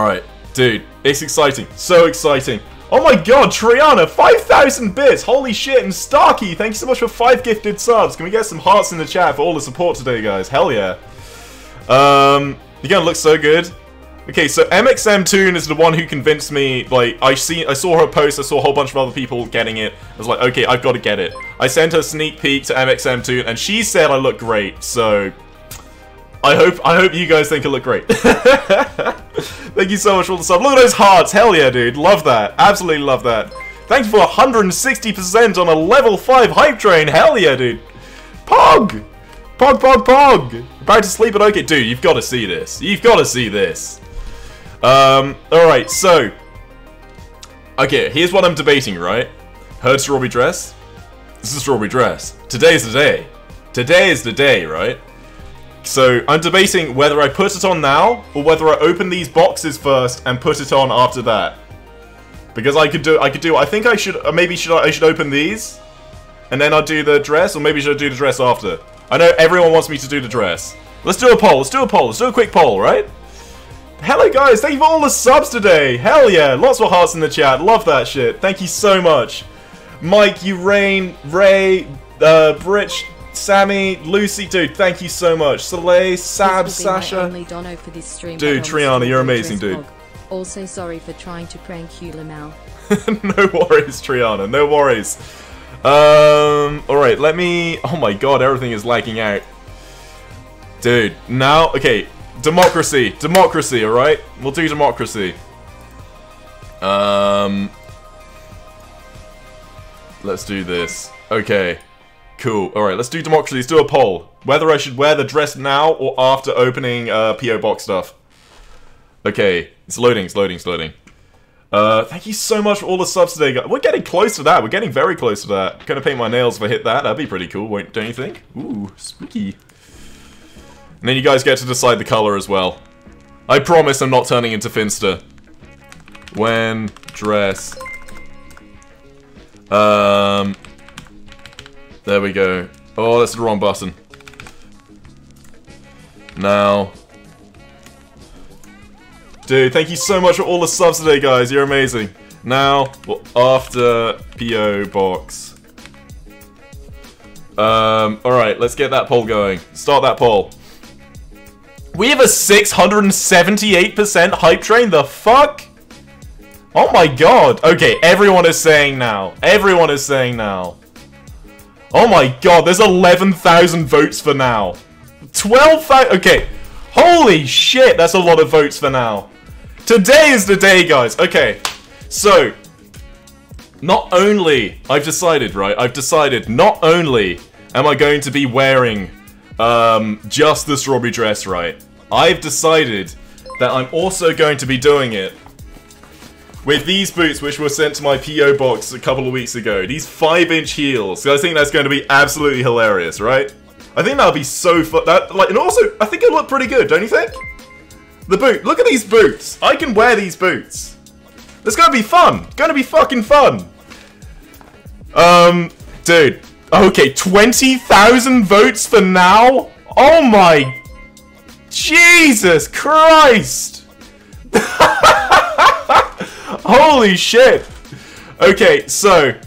Alright, dude, it's exciting. So exciting. Oh my god, Triana, 5,000 bits! Holy shit, and Starkey, thank you so much for 5 gifted subs. Can we get some hearts in the chat for all the support today, guys? Hell yeah. Um, you're gonna look so good. Okay, so mxmtoon is the one who convinced me, like, I see, I saw her post, I saw a whole bunch of other people getting it. I was like, okay, I've got to get it. I sent her a sneak peek to mxmtoon, and she said I look great, so... I hope I hope you guys think I look great. Thank you so much for the sub. Look at those hearts. Hell yeah, dude. Love that. Absolutely love that. Thanks for 160% on a level 5 hype train. Hell yeah, dude. Pog! Pog, pog, pog! About to sleep at okay. Dude, you've got to see this. You've got to see this. Um, alright, so. Okay, here's what I'm debating, right? Heard strawberry dress? This is strawberry dress. Today's the day. Today is the day, right? So, I'm debating whether I put it on now, or whether I open these boxes first and put it on after that. Because I could do, I could do, I think I should, uh, maybe should I, I should open these, and then I'll do the dress, or maybe should I do the dress after? I know everyone wants me to do the dress. Let's do a poll, let's do a poll, let's do a quick poll, right? Hello guys, thank you for all the subs today! Hell yeah, lots of hearts in the chat, love that shit, thank you so much. Mike, Urain, Ray, uh, Britch, Sammy, Lucy, dude, thank you so much. Soleil, Sab, Sasha. only dono for this stream, Dude, Triana, you're amazing, dude. blog. Also, sorry for trying to prank you, Lamal. no worries, Triana, no worries. Um, alright, let me... Oh my god, everything is lagging out. Dude, now... Okay, democracy, democracy, alright? We'll do democracy. Um... Let's do this. Okay. Cool. Alright, let's do democracy. Let's do a poll. Whether I should wear the dress now or after opening uh, P.O. Box stuff. Okay. It's loading, it's loading, it's loading. Uh, thank you so much for all the subs today, guys. We're getting close to that. We're getting very close to that. Gonna paint my nails if I hit that. That'd be pretty cool, won't, don't you think? Ooh, spooky. And then you guys get to decide the color as well. I promise I'm not turning into Finster. When dress. Um, there we go. Oh, that's the wrong button. Now. Dude, thank you so much for all the subs today, guys. You're amazing. Now, well, after PO box. Um, alright, let's get that poll going. Start that poll. We have a 678% hype train? The fuck? Oh my god. Okay, everyone is saying now. Everyone is saying now. Oh my god, there's 11,000 votes for now. 12,000. Okay. Holy shit, that's a lot of votes for now. Today is the day, guys. Okay. So, not only, I've decided, right? I've decided not only am I going to be wearing um, just the strawberry dress, right? I've decided that I'm also going to be doing it with these boots, which were sent to my PO box a couple of weeks ago. These five-inch heels. So I think that's going to be absolutely hilarious, right? I think that'll be so fun. That like, and also, I think it'll look pretty good, don't you think? The boot. Look at these boots. I can wear these boots. It's gonna be fun. Gonna be fucking fun. Um, dude. Okay, 20,000 votes for now? Oh my... Jesus Christ! Holy shit! Okay, so...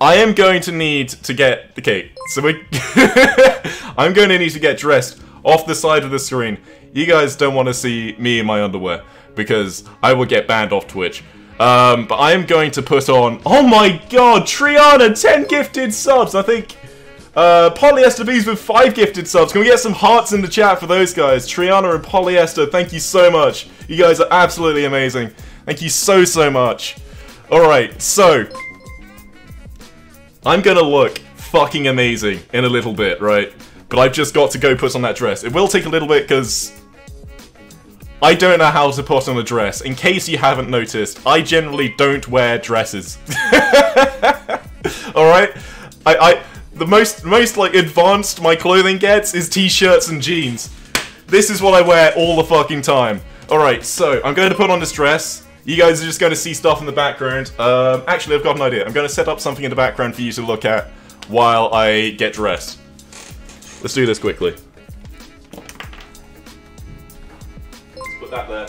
I am going to need to get... Okay, so we... I'm going to need to get dressed off the side of the screen. You guys don't want to see me in my underwear, because I will get banned off Twitch. Um, but I am going to put on... Oh my god, Triana, 10 gifted subs! I think... Uh, Polyester Bees with 5 gifted subs. Can we get some hearts in the chat for those guys? Triana and Polyester, thank you so much. You guys are absolutely amazing. Thank you so, so much. Alright, so... I'm gonna look fucking amazing in a little bit, right? But I've just got to go put on that dress. It will take a little bit because... I don't know how to put on a dress. In case you haven't noticed, I generally don't wear dresses. Alright? I, I, the most, most like advanced my clothing gets is t-shirts and jeans. This is what I wear all the fucking time. Alright, so I'm going to put on this dress. You guys are just going to see stuff in the background. Um, actually, I've got an idea. I'm going to set up something in the background for you to look at while I get dressed. Let's do this quickly. Let's put that there.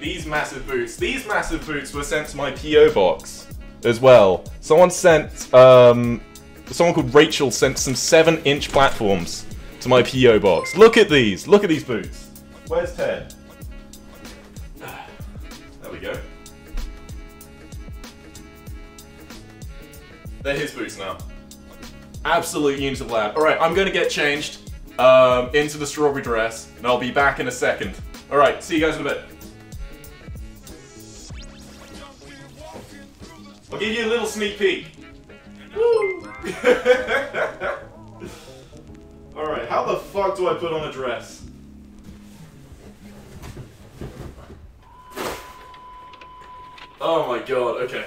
These massive boots. These massive boots were sent to my PO box as well. Someone sent, um, someone called Rachel sent some seven-inch platforms to my PO box. Look at these. Look at these boots. Where's Ted? There we go. They're his boots now. Absolute unit of lab. Alright, I'm gonna get changed um, into the strawberry dress, and I'll be back in a second. Alright, see you guys in a bit. I'll give you a little sneak peek. Alright, how the fuck do I put on a dress? Oh my god, okay.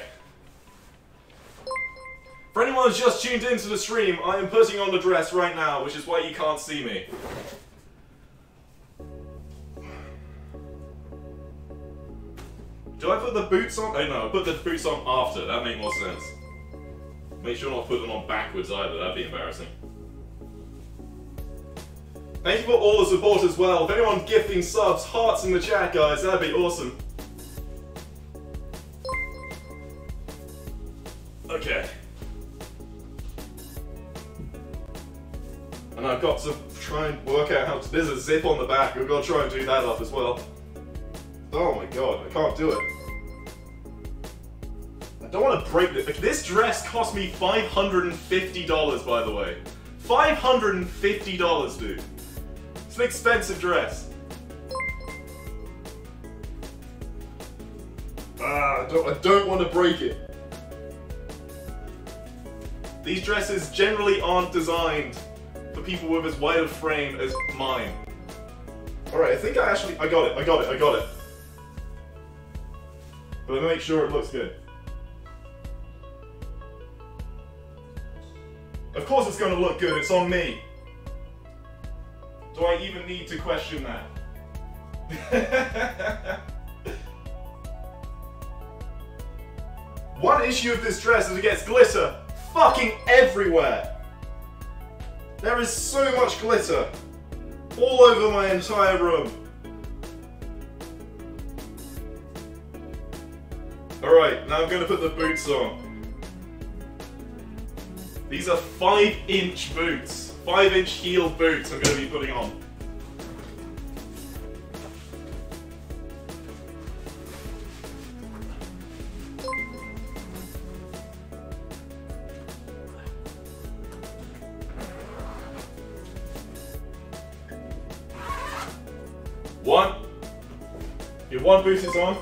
For anyone who's just tuned into the stream, I am putting on the dress right now, which is why you can't see me. Do I put the boots on? Oh no, I put the boots on after. That make more sense. Make sure not to put them on backwards either. That'd be embarrassing. Thank you for all the support as well. If anyone gifting subs, hearts in the chat, guys, that'd be awesome. Okay. And I've got to try and work out how to. There's a zip on the back. I've got to try and do that up as well. Oh my god, I can't do it. I don't want to break this. This dress cost me $550, by the way. $550, dude. It's an expensive dress. Ah, I don't, I don't want to break it. These dresses generally aren't designed for people with as wide a frame as mine. Alright, I think I actually, I got it, I got it, I got it. But let me make sure it looks good. Of course it's to look good, it's on me. Do I even need to question that? One issue of this dress is it gets glitter fucking everywhere. There is so much glitter all over my entire room. Alright, now I'm going to put the boots on. These are 5 inch boots. 5 inch heel boots I'm going to be putting on. One boot is on.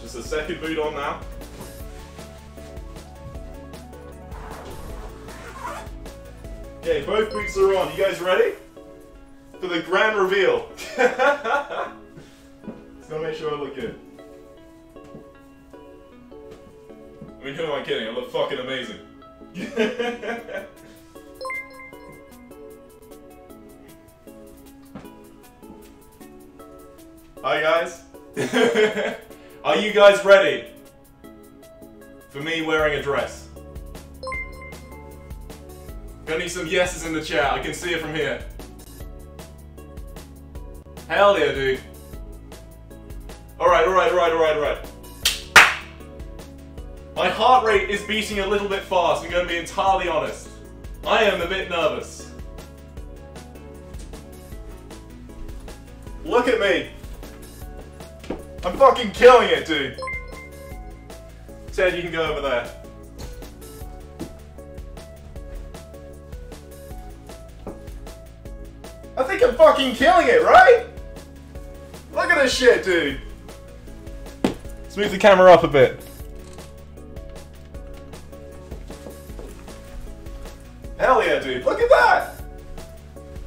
Just a second boot on now. Okay, both boots are on. You guys ready? For the grand reveal. Just gonna make sure I look good. I mean, who am I kidding? I look fucking amazing. Hi guys. Are you guys ready for me wearing a dress? Gonna need some yeses in the chat. I can see it from here. Hell yeah, dude. Alright, alright, alright, alright, alright. My heart rate is beating a little bit fast, I'm gonna be entirely honest. I am a bit nervous. Look at me. I'm fucking killing it, dude. Ted, you can go over there. I think I'm fucking killing it, right? Look at this shit, dude. Let's move the camera up a bit. Hell yeah, dude. Look at that.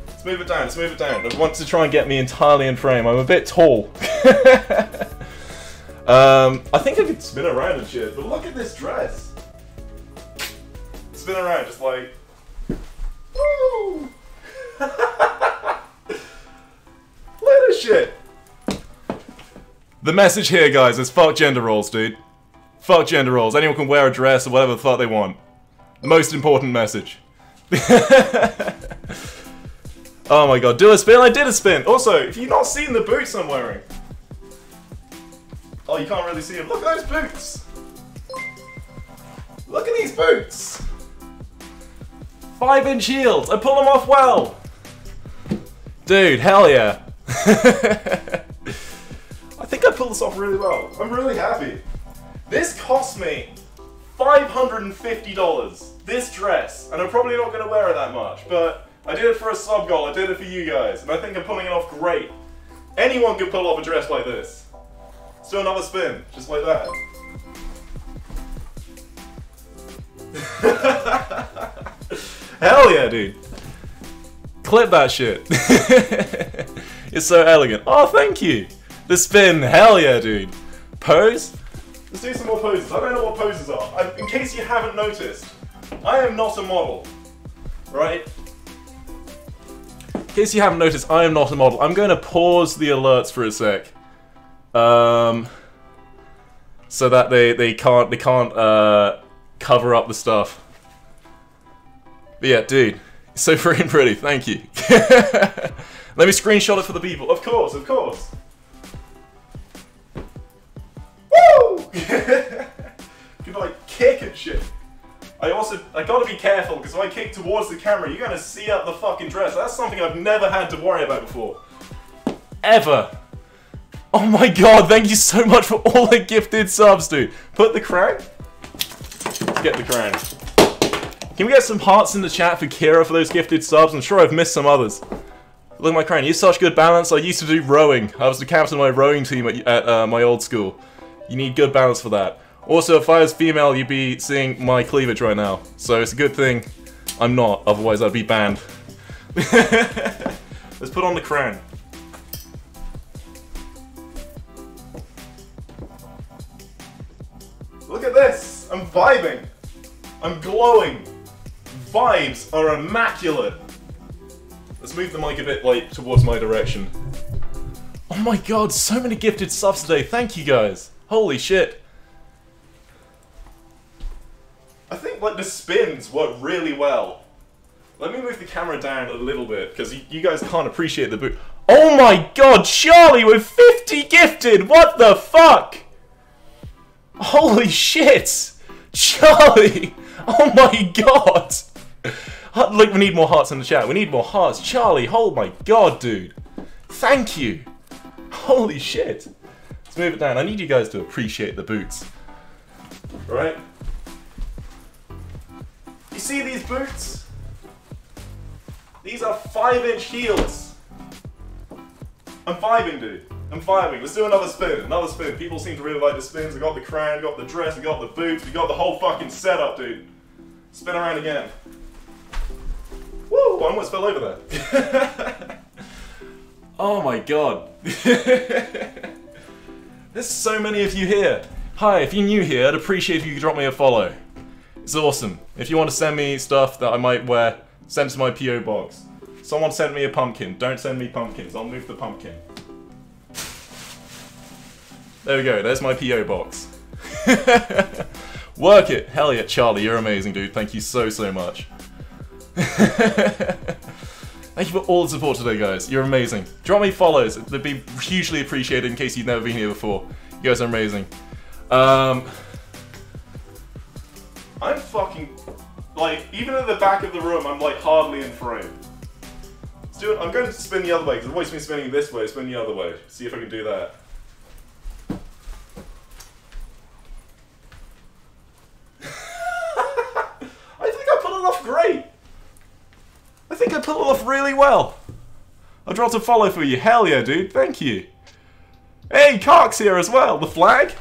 Let's move it down, let's move it down. I want to try and get me entirely in frame. I'm a bit tall. um, I think I could spin around and shit, but look at this dress. Spin around, just like. Woo! look shit. The message here, guys, is fuck gender roles, dude. Fuck gender roles. Anyone can wear a dress or whatever the fuck they want. The most important message. Oh my god, do a spin? I did a spin! Also, if you've not seen the boots I'm wearing... Oh, you can't really see them. Look at those boots! Look at these boots! Five inch heels! I pull them off well! Dude, hell yeah! I think I pulled this off really well. I'm really happy. This cost me $550, this dress, and I'm probably not going to wear it that much, but I did it for a sub goal, I did it for you guys, and I think I'm pulling it off great. Anyone can pull off a dress like this. Let's do another spin, just like that. Hell yeah, dude. Clip that shit. it's so elegant. Oh, thank you. The spin, hell yeah, dude. Pose? Let's do some more poses. I don't know what poses are. I, in case you haven't noticed, I am not a model. Right? In case you haven't noticed, I am not a model. I'm going to pause the alerts for a sec. Um, so that they, they can't, they can't uh, cover up the stuff. But yeah, dude, so freaking pretty. Thank you. Let me screenshot it for the people. Of course, of course. Woo! Can like kick and shit. I also, I gotta be careful because if I kick towards the camera, you're gonna see up the fucking dress. That's something I've never had to worry about before. Ever. Oh my god, thank you so much for all the gifted subs, dude. Put the crown. Get the crown. Can we get some hearts in the chat for Kira for those gifted subs? I'm sure I've missed some others. Look at my crown. You such good balance. I used to do rowing. I was the captain of my rowing team at, at uh, my old school. You need good balance for that. Also, if I was female, you'd be seeing my cleavage right now. So it's a good thing I'm not, otherwise I'd be banned. Let's put on the crown. Look at this! I'm vibing! I'm glowing! Vibes are immaculate! Let's move the mic a bit, like, towards my direction. Oh my god, so many gifted subs today, thank you guys! Holy shit! I think, like, the spins work really well. Let me move the camera down a little bit, because you, guys can't appreciate the boot. Oh my god, Charlie with 50 gifted! What the fuck? Holy shit! Charlie! Oh my god! Uh, like, we need more hearts in the chat. We need more hearts. Charlie, oh my god, dude. Thank you. Holy shit. Let's move it down. I need you guys to appreciate the boots. Right? You see these boots? These are 5 inch heels. I'm vibing, dude. I'm vibing. Let's do another spin. Another spin. People seem to really like the spins. We got the crown, we got the dress, we got the boots, we got the whole fucking setup, dude. Spin around again. Woo! I almost fell over there. oh my god. There's so many of you here. Hi, if you're new here, I'd appreciate if you could drop me a follow. It's awesome. If you want to send me stuff that I might wear, send to my PO box. Someone sent me a pumpkin. Don't send me pumpkins. I'll move the pumpkin. There we go. There's my PO box. Work it. Hell yeah, Charlie. You're amazing, dude. Thank you so, so much. Thank you for all the support today, guys. You're amazing. Drop me follows. They'd be hugely appreciated in case you've never been here before. You guys are amazing. Um, I'm fucking... Like, even at the back of the room, I'm like hardly in frame. It. I'm going to spin the other way, because I've always been spinning this way. Spin the other way. See if I can do that. I think I put it off great. I think I put it off really well. I dropped a follow for you. Hell yeah, dude. Thank you. Hey, Cox here as well. The flag.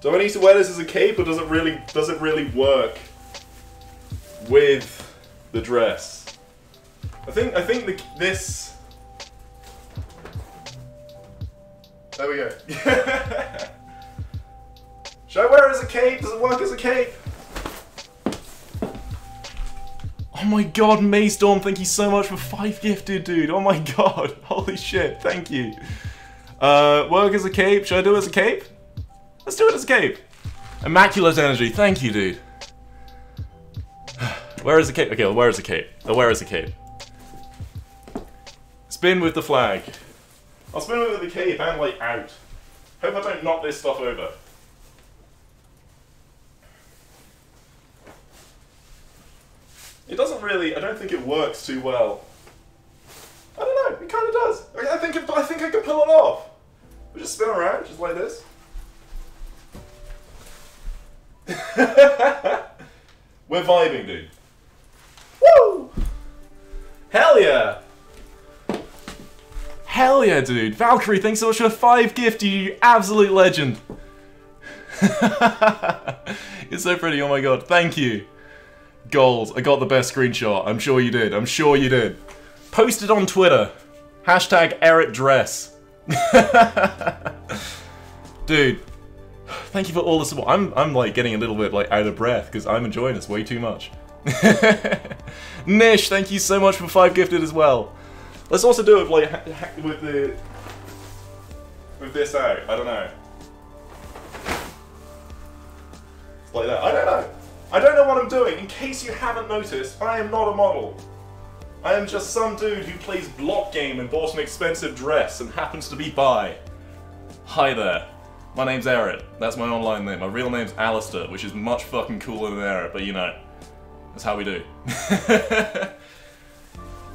Do I need to wear this as a cape, or does it really does it really work with the dress? I think I think the, this. There we go. Should I wear it as a cape? Does it work as a cape? Oh my god, Maystorm, thank you so much for five gifted, dude. Oh my god. Holy shit, thank you. Uh, work as a cape. Should I do it as a cape? Let's do it as a cape. Immaculate energy, thank you, dude. Where is the cape? Okay, where is the cape? Oh, where is the cape? Spin with the flag. I'll spin with the cape and like out. Hope I don't knock this stuff over. It doesn't really. I don't think it works too well. I don't know. It kind of does. I think. It, I think I can pull it off. We just spin around, just like this. We're vibing, dude. Woo! Hell yeah! Hell yeah, dude. Valkyrie, thanks so much for five gift, you absolute legend. You're so pretty, oh my god. Thank you. Goals. I got the best screenshot. I'm sure you did. I'm sure you did. Posted on Twitter. Hashtag Eret Dress. Dude, thank you for all the support. I'm, I'm like getting a little bit like out of breath because I'm enjoying this way too much. Nish, thank you so much for five gifted as well. Let's also do it like ha- ha- with the with this out. I don't know. Like that. I don't know. I don't know what I'm doing. In case you haven't noticed, I am not a model. I am just some dude who plays block game and bought an expensive dress and happens to be bi. Hi there. My name's Eret. That's my online name. My real name's Alistair, which is much fucking cooler than Eret, but you know. That's how we do.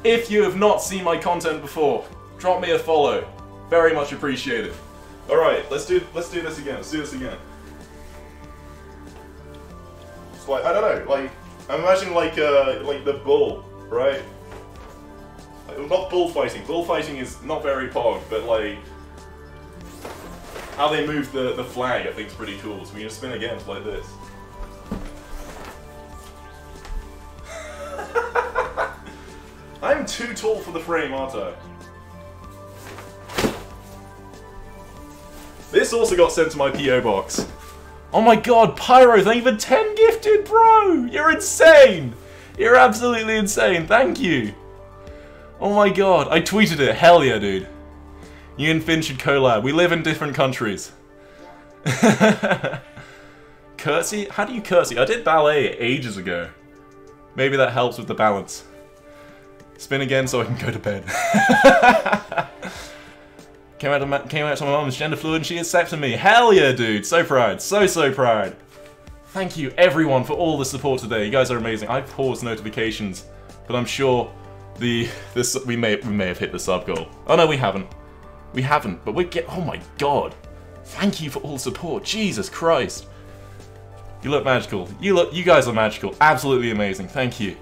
if you have not seen my content before, drop me a follow. Very much appreciated. Alright, let's do let's do this again. Let's do this again. Like I don't know, like I'm imagining like uh like the bull, right? Like, not bullfighting. Bullfighting is not very pog, but like how they move the, the flag I think is pretty cool. So we can just spin again like this. I'm too tall for the frame, aren't I? This also got sent to my PO box. Oh my god, Pyro, thank you for 10 gifted, bro! You're insane! You're absolutely insane, thank you! Oh my god, I tweeted it, hell yeah, dude. You and Finn should collab. We live in different countries. curtsy? How do you curtsy? I did ballet ages ago. Maybe that helps with the balance. Spin again so I can go to bed. came out to my, came out to my mom's gender fluid and she accepted me. Hell yeah, dude. So proud. So, so proud. Thank you, everyone, for all the support today. You guys are amazing. I paused notifications, but I'm sure the this we may we may have hit the sub goal. Oh no, we haven't. We haven't, but we get. Oh my god! Thank you for all support. Jesus Christ! You look magical. You look. You guys are magical. Absolutely amazing. Thank you.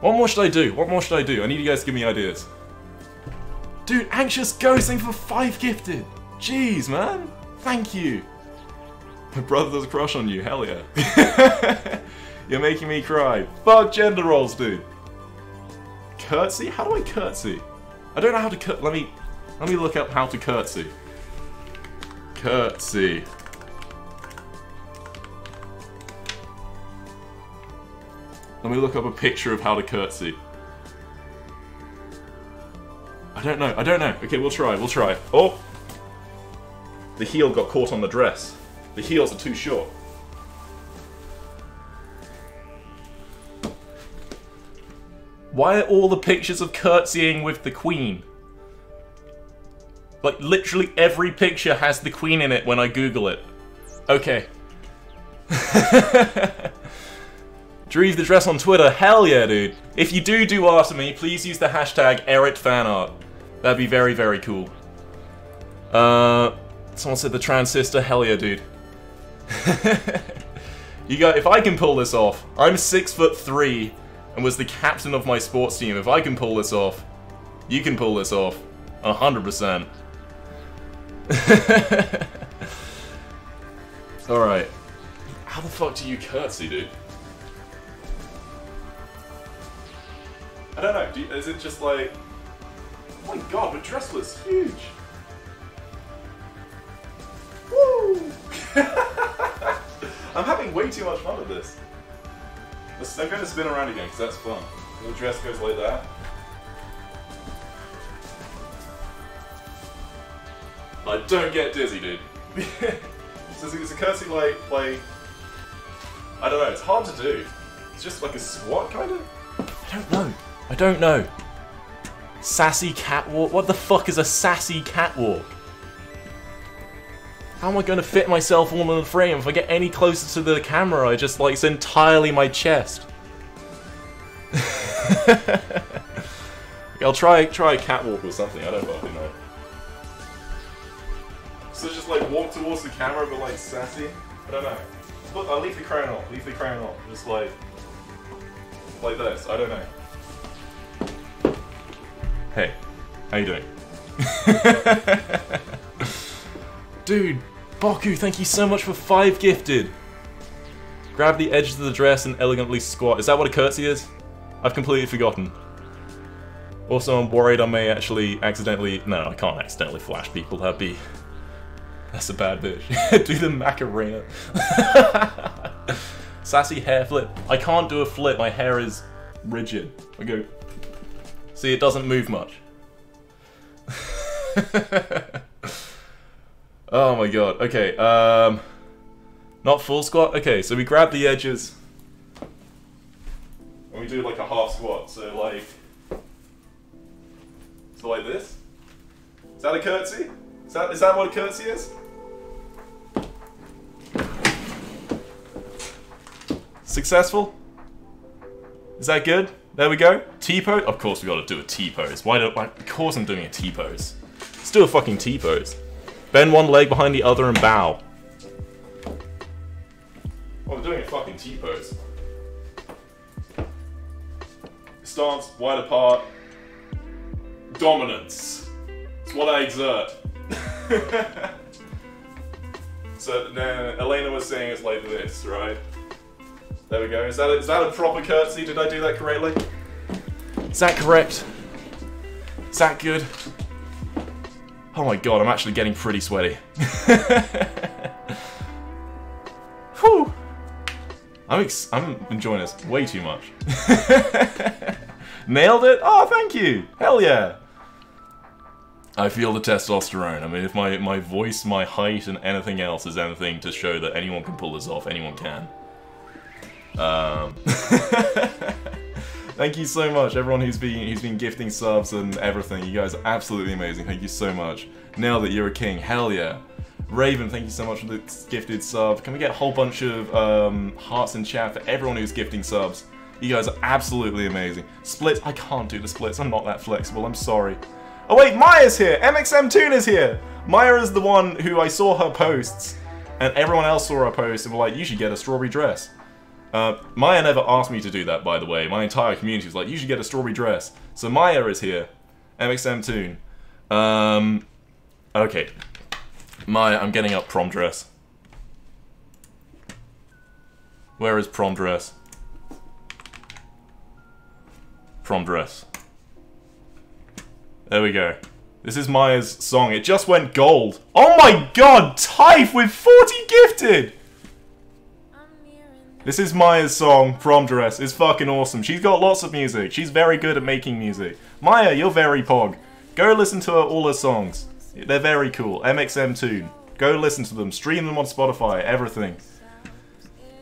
What more should I do? What more should I do? I need you guys to give me ideas. Dude, anxious ghosting for five gifted. Jeez, man. Thank you. My brother does a crush on you. Hell yeah. You're making me cry. Fuck gender roles, dude. Curtsy? How do I curtsy? I don't know how to cur- Let me let me look up how to curtsy. Curtsy. Let me look up a picture of how to curtsy. I don't know. I don't know. Okay, we'll try. We'll try. Oh! The heel got caught on the dress. The heels are too short. Why are all the pictures of curtsying with the queen? Like, literally every picture has the queen in it when I Google it. Okay. Dreeve the dress on Twitter, hell yeah, dude. If you do do of me, please use the hashtag EretFanArt. That'd be very, very cool. Uh, someone said the transistor, hell yeah, dude. you go. If I can pull this off, I'm six foot three and was the captain of my sports team. If I can pull this off, you can pull this off, a hundred percent. All right. How the fuck do you curtsy, dude? I don't know. Do you, is it just like? Oh my god, the dress was huge. Woo! I'm having way too much fun with this. I'm going to spin around again because that's fun. The dress goes like that. Like, don't get dizzy, dude. so it's a curtsy like, like, I don't know, it's hard to do. It's just like a squat, kind of? I don't know. I don't know. Sassy catwalk? What the fuck is a sassy catwalk? How am I to fit myself all in the frame? If I get any closer to the camera, I just, like, it's entirely my chest. I'll try try a catwalk or something, I don't fucking know. So just, like, walk towards the camera, but, like, sassy? I don't know. Look, I'll leave the crown off, leave the crown off. Just, like, like this, I don't know. Hey, how you doing? Dude, Boku, thank you so much for five gifted. Grab the edges of the dress and elegantly squat. Is that what a curtsy is? I've completely forgotten. Also, I'm worried I may actually accidentally... No, I can't accidentally flash people. That'd be... That's a bad bitch. do the Macarena. Sassy hair flip. I can't do a flip. My hair is rigid. I go... See, it doesn't move much. oh my god. Okay, um... Not full squat? Okay, so we grab the edges. And we do like a half squat, so like... So like this? Is that a curtsy? Is that, is that what a curtsy is? Successful? Is that good? There we go. T-pose? Of course we gotta do a T-pose. Why don't, why, of course I'm doing a T-pose. Let's do a fucking T-pose. Bend one leg behind the other and bow. Oh, I'm doing a fucking T-pose. Stance, wide apart. Dominance. It's what I exert. so, no, Elena was saying it's like this, right? There we go. Is that, a, is that a proper curtsy? Did I do that correctly? Is that correct? Is that good? Oh my god, I'm actually getting pretty sweaty. Whew. I'm, I'm enjoying this way too much. Nailed it? Oh, thank you! Hell yeah! I feel the testosterone. I mean, if my, my voice, my height, and anything else is anything to show that anyone can pull this off, anyone can. Um, thank you so much, everyone who's been who's been gifting subs and everything. You guys are absolutely amazing. Thank you so much. Nailed that You're a king. Hell yeah. Raven, thank you so much for the gifted sub. Can we get a whole bunch of um, hearts in chat for everyone who's gifting subs? You guys are absolutely amazing. Splits, I can't do the splits. I'm not that flexible. I'm sorry. Oh wait, Maya's here. mxmtoon is here. Maya is the one who I saw her posts, and everyone else saw her posts and were like, "You should get a strawberry dress." Uh, Maya never asked me to do that, by the way. My entire community was like, you should get a strawberry dress. So Maya is here. mxmtoon. Um, okay. Maya, I'm getting up prom dress. Where is prom dress? Prom dress. There we go. This is Maya's song. It just went gold. Oh my god! Type with 40 gifted! This is Maya's song, prom dress. It's fucking awesome. She's got lots of music. She's very good at making music. Maya, you're very pog. Go listen to her, all her songs. They're very cool. mxmtoon. Go listen to them. Stream them on Spotify. Everything.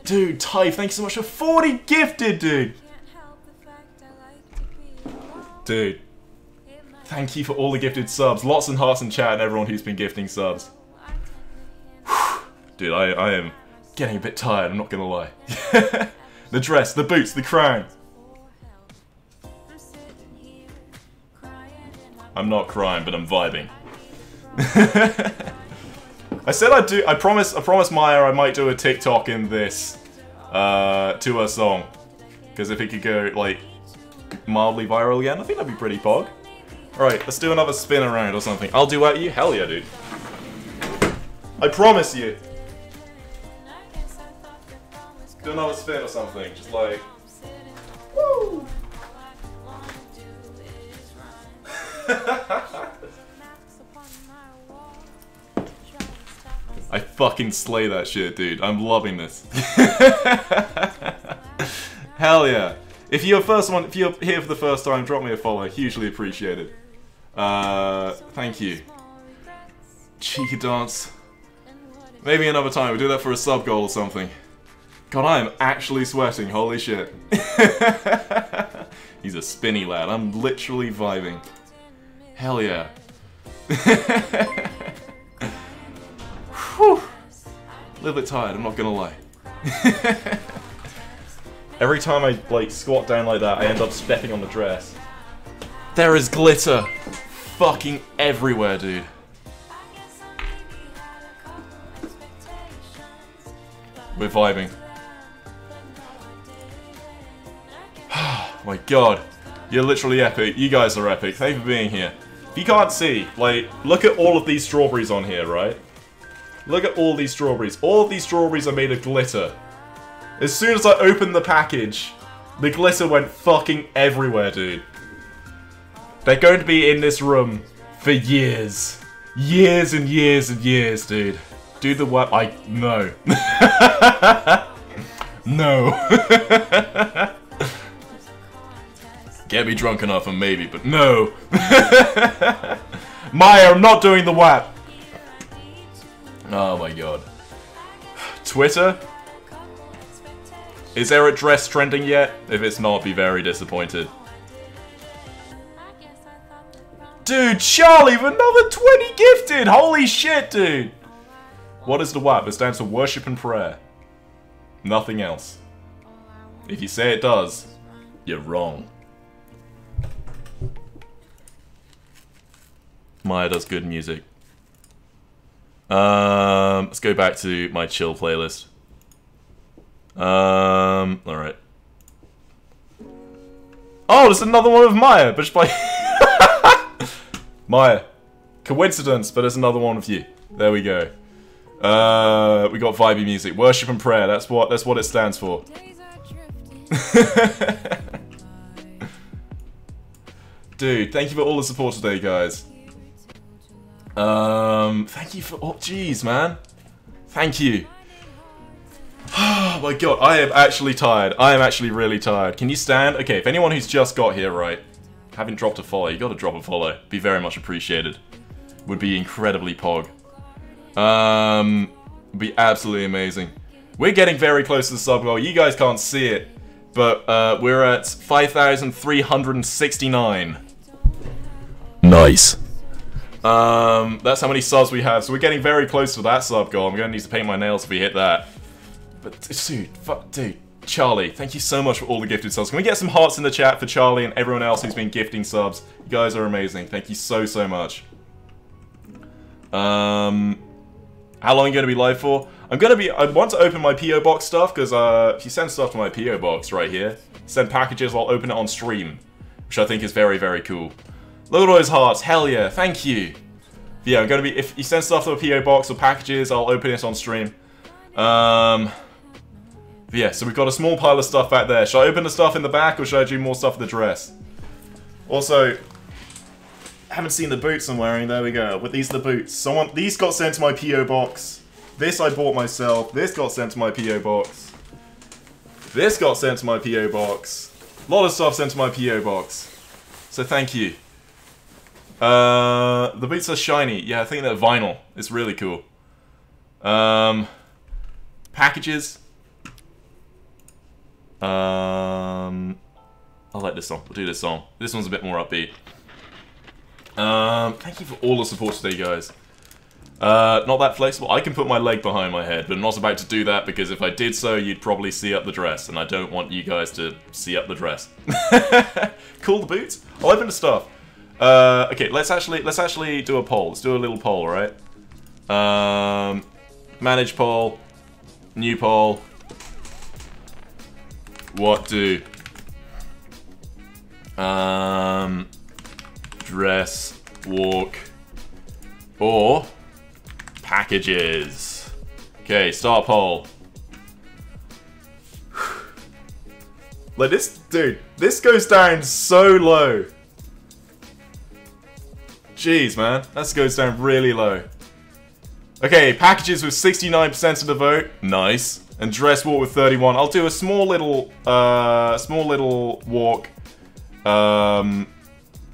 Dude, Ty, thank you so much for 40 gifted, dude. Dude. Thank you for all the gifted subs. Lots and hearts in chat and everyone who's been gifting subs. Dude, I, I am getting a bit tired, I'm not gonna lie. the dress, the boots, the crown. I'm not crying, but I'm vibing. I said I'd do. I promise. I promise Maya I might do a TikTok in this uh, to her song, because if it could go like mildly viral again, I think that'd be pretty pog. All right, let's do another spin around or something. I'll do at you. Hell yeah, dude. I promise you. Do another spin or something. Just like. Woo! I fucking slay that shit, dude. I'm loving this. Hell yeah. If you're first one, if you're here for the first time, drop me a follow. Hugely appreciated. Uh, thank you. Cheeky dance. Maybe another time. We'll do that for a sub goal or something. God, I am actually sweating. Holy shit. He's a spinny lad. I'm literally vibing. Hell yeah. Whew. A little bit tired, I'm not gonna lie. Every time I like squat down like that, I end up stepping on the dress. There is glitter fucking everywhere, dude. We're vibing. My god. You're literally epic. You guys are epic. Thank you for being here. If you can't see, like, look at all of these strawberries on here, right? Look at all these strawberries. All of these strawberries are made of glitter. As soon as I opened the package, the glitter went fucking everywhere, dude. They're going to be in this room for years. Years and years and years, dude. Do the what? I... no. no. Get me drunk enough and maybe, but no. Maya, I'm not doing the WAP. Oh my god. Twitter? Is there a dress trending yet? If it's not, be very disappointed. Dude, Charlie another 20 gifted! Holy shit, dude! What is the WAP? It stands for worship and prayer. Nothing else. If you say it does, you're wrong. Maya does good music. Um, let's go back to my chill playlist. Um, alright. Oh, there's another one of Maya, but by Maya. Coincidence, but there's another one of you. There we go. Uh, we got vibey music, worship and prayer. That's what that's what it stands for. Dude, thank you for all the support today, guys. Um, thank you for... Oh, jeez, man. Thank you. Oh my god, I am actually tired. I am actually really tired. Can you stand? Okay, if anyone who's just got here, right, haven't dropped a follow, you gotta drop a follow. Be very much appreciated. Would be incredibly pog. Um, be absolutely amazing. We're getting very close to the sub goal. You guys can't see it, but uh, we're at 5,369. Nice. Um, that's how many subs we have, so we're getting very close to that sub goal. I'm gonna need to paint my nails if we hit that. But, dude, fuck, dude. Charlie, thank you so much for all the gifted subs. Can we get some hearts in the chat for Charlie and everyone else who's been gifting subs? You guys are amazing. Thank you so, so much. Um, how long are you going to be live for? I'm going to be... I want to open my P.O. Box stuff, because uh, if you send stuff to my P.O. Box right here, send packages, I'll open it on stream, which I think is very, very cool. Those hearts. Hell yeah. Thank you. Yeah, I'm going to be... If you send stuff to a P.O. Box or packages, I'll open it on stream. Um... Yeah, so we've got a small pile of stuff back there. Should I open the stuff in the back or should I do more stuff in the dress? Also, haven't seen the boots I'm wearing. There we go. But these are the boots. Someone, these got sent to my PO box. This I bought myself. This got sent to my PO box. This got sent to my PO box. A lot of stuff sent to my PO box. So thank you. Uh, the boots are shiny. Yeah, I think they're vinyl. It's really cool. Um, packages. Um, I like this song. We'll do this song. This one's a bit more upbeat. Um, thank you for all the support today, guys. Uh, not that flexible. I can put my leg behind my head, but I'm not about to do that because if I did so, you'd probably see up the dress, and I don't want you guys to see up the dress. cool the boots. I'll open the stuff. Uh, okay, let's actually let's actually do a poll. Let's do a little poll, right? Um, manage poll, new poll. What do? Um, dress, walk, or packages. Okay, start poll. like this, dude, this goes down so low. Jeez, man, that goes down really low. Okay, packages with 69% of the vote. Nice and dress walk with 31. I'll do a small little, uh, small little walk. Um,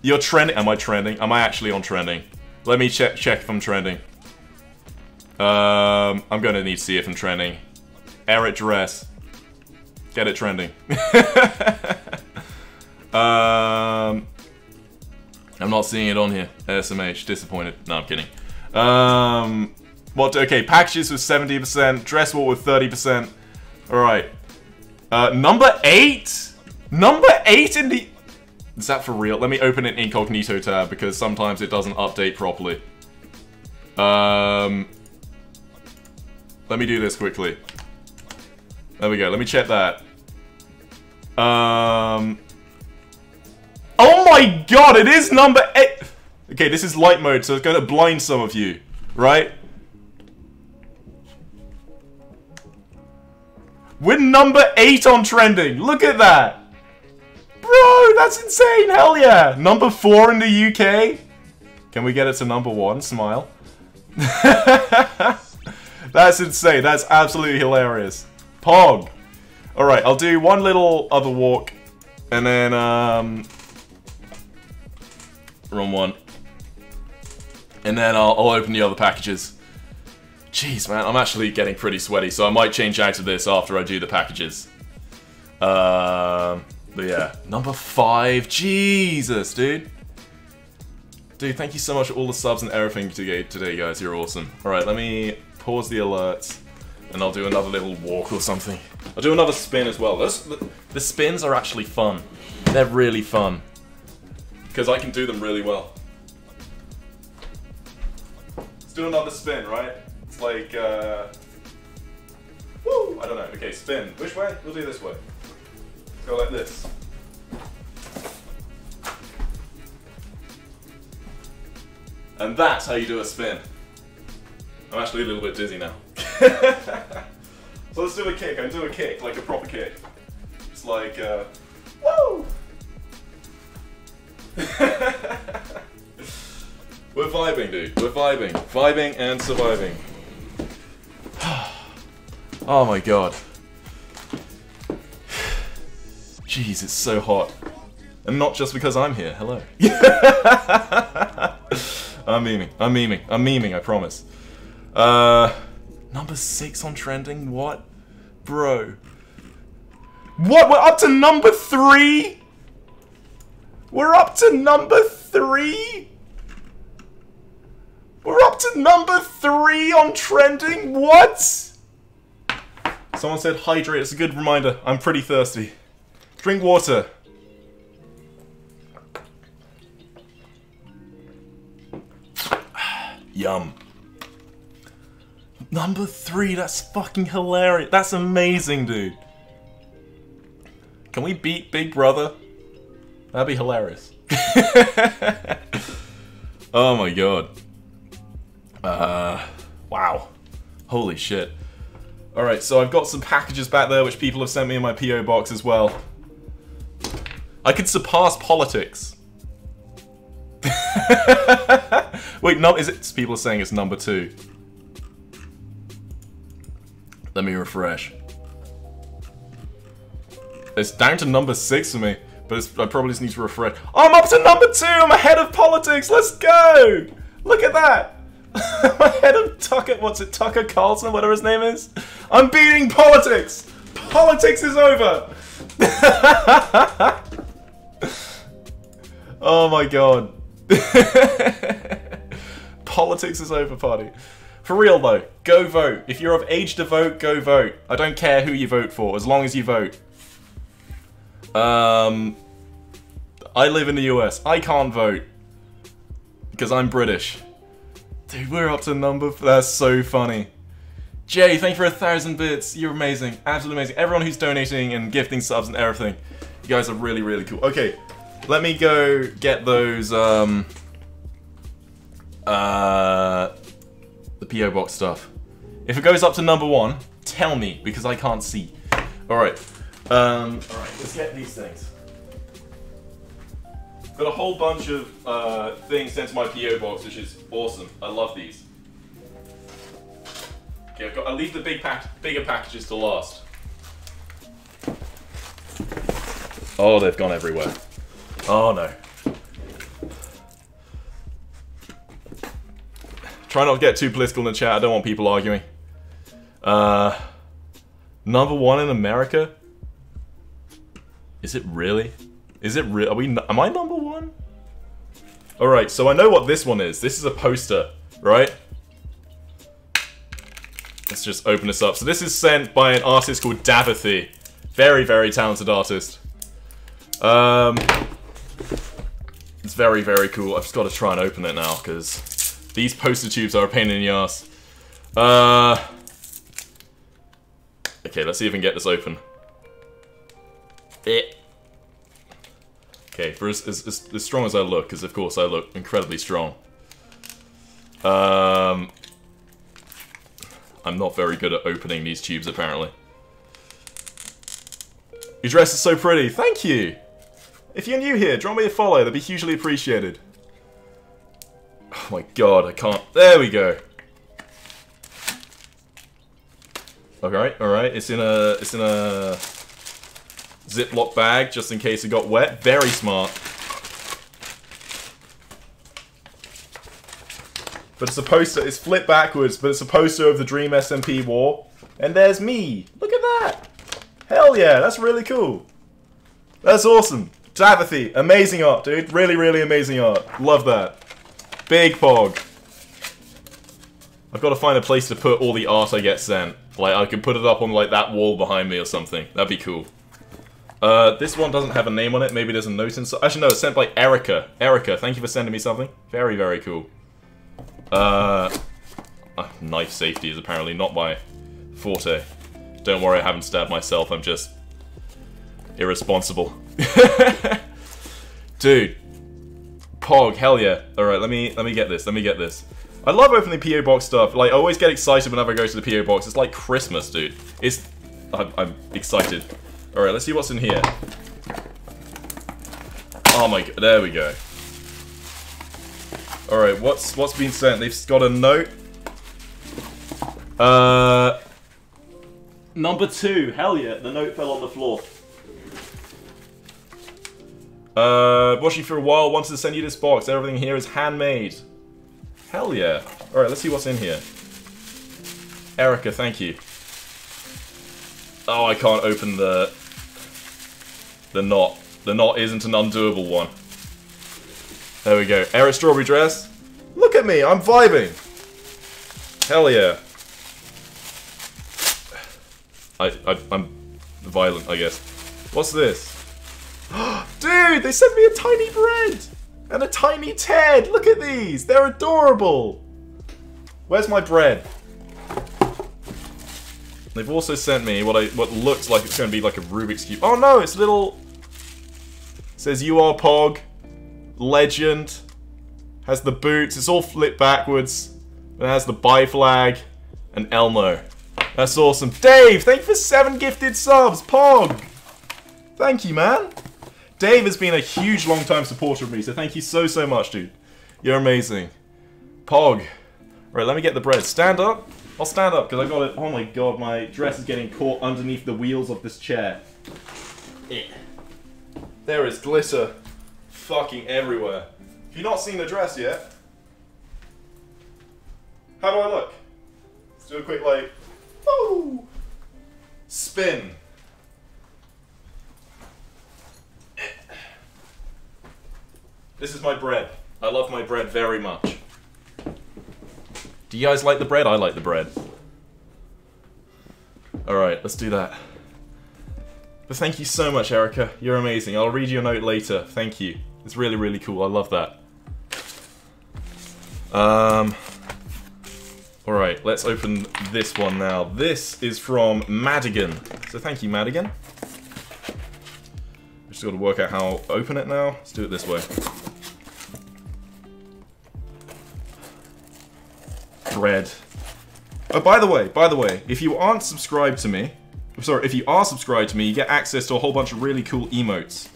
you're trending. Am I trending? Am I actually on trending? Let me check check if I'm trending. Um, I'm gonna need to see if I'm trending. Eret dress. Get it trending. um, I'm not seeing it on here. SMH, disappointed. No, I'm kidding. Um, what? Okay, packages with 70%, dress wall with 30%. All right. Uh, number eight. Number eight in the. Is that for real? Let me open an incognito tab because sometimes it doesn't update properly. Um, let me do this quickly. There we go. Let me check that. Um. Oh my god, it is number eight. Okay, this is light mode, so it's going to blind some of you, right? We're number eight on trending. Look at that. Bro, that's insane. Hell yeah. Number four in the UK. Can we get it to number one? Smile. that's insane. That's absolutely hilarious. Pog. Alright, I'll do one little other walk. And then, um... Wrong one. And then I'll, I'll open the other packages. Jeez, man, I'm actually getting pretty sweaty, so I might change out of this after I do the packages. Um, but yeah, number five. Jesus, dude. Dude, thank you so much for all the subs and everything today, guys. You're awesome. Alright, let me pause the alerts, and I'll do another little walk or something. I'll do another spin as well. the, the spins are actually fun. They're really fun. Because I can do them really well. Let's do another spin, right? It's like, uh... Woo! I don't know. Okay, spin. Which way? We'll do this way. Go like this. And that's how you do a spin. I'm actually a little bit dizzy now. so let's do a kick. I'm doing a kick, like a proper kick. It's like, uh, woo! We're vibing, dude. We're vibing. Vibing and surviving. oh my god. Jeez, it's so hot. And not just because I'm here. Hello. I'm memeing. I'm memeing. I'm memeing, I promise. Uh, number six on trending? What? Bro. What? We're up to number three? We're up to number three? We're up to number three on trending? What? Someone said hydrate. It's a good reminder. I'm pretty thirsty. Drink water. Yum. Number three, that's fucking hilarious. That's amazing, dude. Can we beat Big Brother? That'd be hilarious. oh my god. Uh, wow. Holy shit. Alright, so I've got some packages back there which people have sent me in my P.O. box as well. I could surpass politics. Wait, no, is it? People are saying it's number two. Let me refresh. It's down to number six for me, but I probably just need to refresh. Oh, I'm up to number two! I'm ahead of politics! Let's go! Look at that! I'm ahead of Tucker, what's it, Tucker Carlson, whatever his name is? I'm beating politics! Politics is over! oh my god. Politics is over, party. For real though, go vote. If you're of age to vote, go vote. I don't care who you vote for, as long as you vote. Um, I live in the US. I can't vote. Because I'm British. Dude, we're up to number... That's so funny. Jay, thank you for a thousand bits. You're amazing. Absolutely amazing. Everyone who's donating and gifting subs and everything. You guys are really, really cool. Okay, let me go get those, um... Uh... The P.O. Box stuff. If it goes up to number one, tell me, because I can't see. Alright. Um, alright, let's get these things. Got a whole bunch of uh, things sent to my PO box, which is awesome. I love these. Okay, I've got, I'll leave the big pack, bigger packages to last. Oh, they've gone everywhere. Oh no. Try not to get too political in the chat. I don't want people arguing. Uh, number one in America? Is it really? Is it real? Are we? Am I number one? All right. So I know what this one is. This is a poster, right? Let's just open this up. So this is sent by an artist called Davathy. Very, very talented artist. Um, it's very, very cool. I've just got to try and open it now because these poster tubes are a pain in the ass. Uh, okay, let's see if we can get this open. It. Okay, for as, as, as, strong as I look, because of course I look incredibly strong. Um, I'm not very good at opening these tubes, apparently. Your dress is so pretty. Thank you. If you're new here, drop me a follow. That'd be hugely appreciated. Oh my god, I can't. There we go. Alright, alright. It's in a it's in a Ziploc bag just in case it got wet. Very smart. But it's a poster, it's flipped backwards, but it's a poster of the Dream SMP war. And there's me. Look at that. Hell yeah, that's really cool. That's awesome. Davathy, amazing art, dude. Really, really amazing art. Love that. Big pog. I've got to find a place to put all the art I get sent. Like, I could put it up on, like, that wall behind me or something. That'd be cool. Uh, this one doesn't have a name on it. Maybe there's a note inside. Actually, no, it's sent by Erica. Erica, thank you for sending me something. Very, very cool. Uh, uh, knife safety is apparently not my forte. Don't worry, I haven't stabbed myself. I'm just irresponsible. Dude, Pog, hell yeah! All right, let me let me get this. Let me get this. I love opening PO box stuff. Like, I always get excited whenever I go to the PO box. It's like Christmas, dude. It's I'm, I'm excited. All right, let's see what's in here. Oh my god, there we go. All right, what's what's been sent? They've got a note. Uh, number two. Hell yeah! The note fell on the floor. Uh, watching for a while. Wanted to send you this box. Everything here is handmade. Hell yeah! All right, let's see what's in here. Erica, thank you. Oh, I can't open the the knot. The knot isn't an undoable one. There we go. Eret Strawberry Dress. Look at me, I'm vibing. Hell yeah. I, I, I'm violent, I guess. What's this? Dude, they sent me a tiny bread! And a tiny Ted! Look at these! They're adorable! Where's my bread? They've also sent me what I what looks like it's going to be like a Rubik's Cube. Oh no, it's little... It says you are Pog. Legend. Has the boots. It's all flipped backwards. It has the bi flag. And Elmo. That's awesome. Dave, thank you for seven gifted subs. Pog. Thank you, man. Dave has been a huge long-time supporter of me, so thank you so, so much, dude. You're amazing. Pog. Right, let me get the bread. Stand up. I'll stand up, because I got it. Oh my god, my dress is getting caught underneath the wheels of this chair. Eh. There is glitter fucking everywhere. Have you not seen the dress yet? How do I look? Let's do a quick, like, woo! Spin. This is my bread. I love my bread very much. Do you guys like the bread? I like the bread. Alright, let's do that. But thank you so much, Erica. You're amazing. I'll read your note later. Thank you. It's really, really cool. I love that. Um. Alright, let's open this one now. This is from Madigan. So thank you, Madigan. Just got to work out how open it now. Let's do it this way. Bread. Oh, by the way, by the way, if you aren't subscribed to me, sorry, if you are subscribed to me, you get access to a whole bunch of really cool emotes.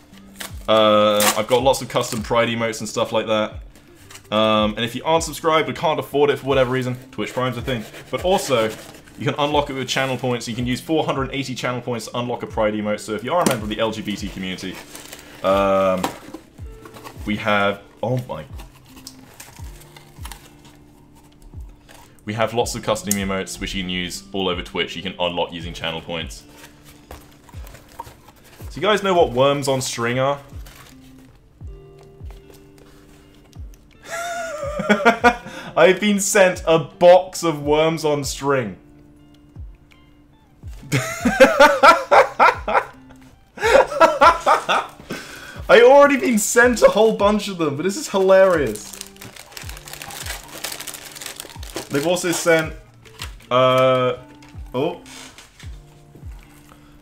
Uh, I've got lots of custom Pride emotes and stuff like that. Um, and if you aren't subscribed but can't afford it for whatever reason, Twitch Prime's a thing. But also, you can unlock it with channel points. You can use 480 channel points to unlock a Pride emote. So if you are a member of the LGBT community, um, we have... Oh my... We have lots of custom emotes which you can use all over Twitch. You can unlock using channel points. Do you guys know what worms on string are? I've been sent a box of worms on string. I already been sent a whole bunch of them, but this is hilarious. They've also sent, uh, oh.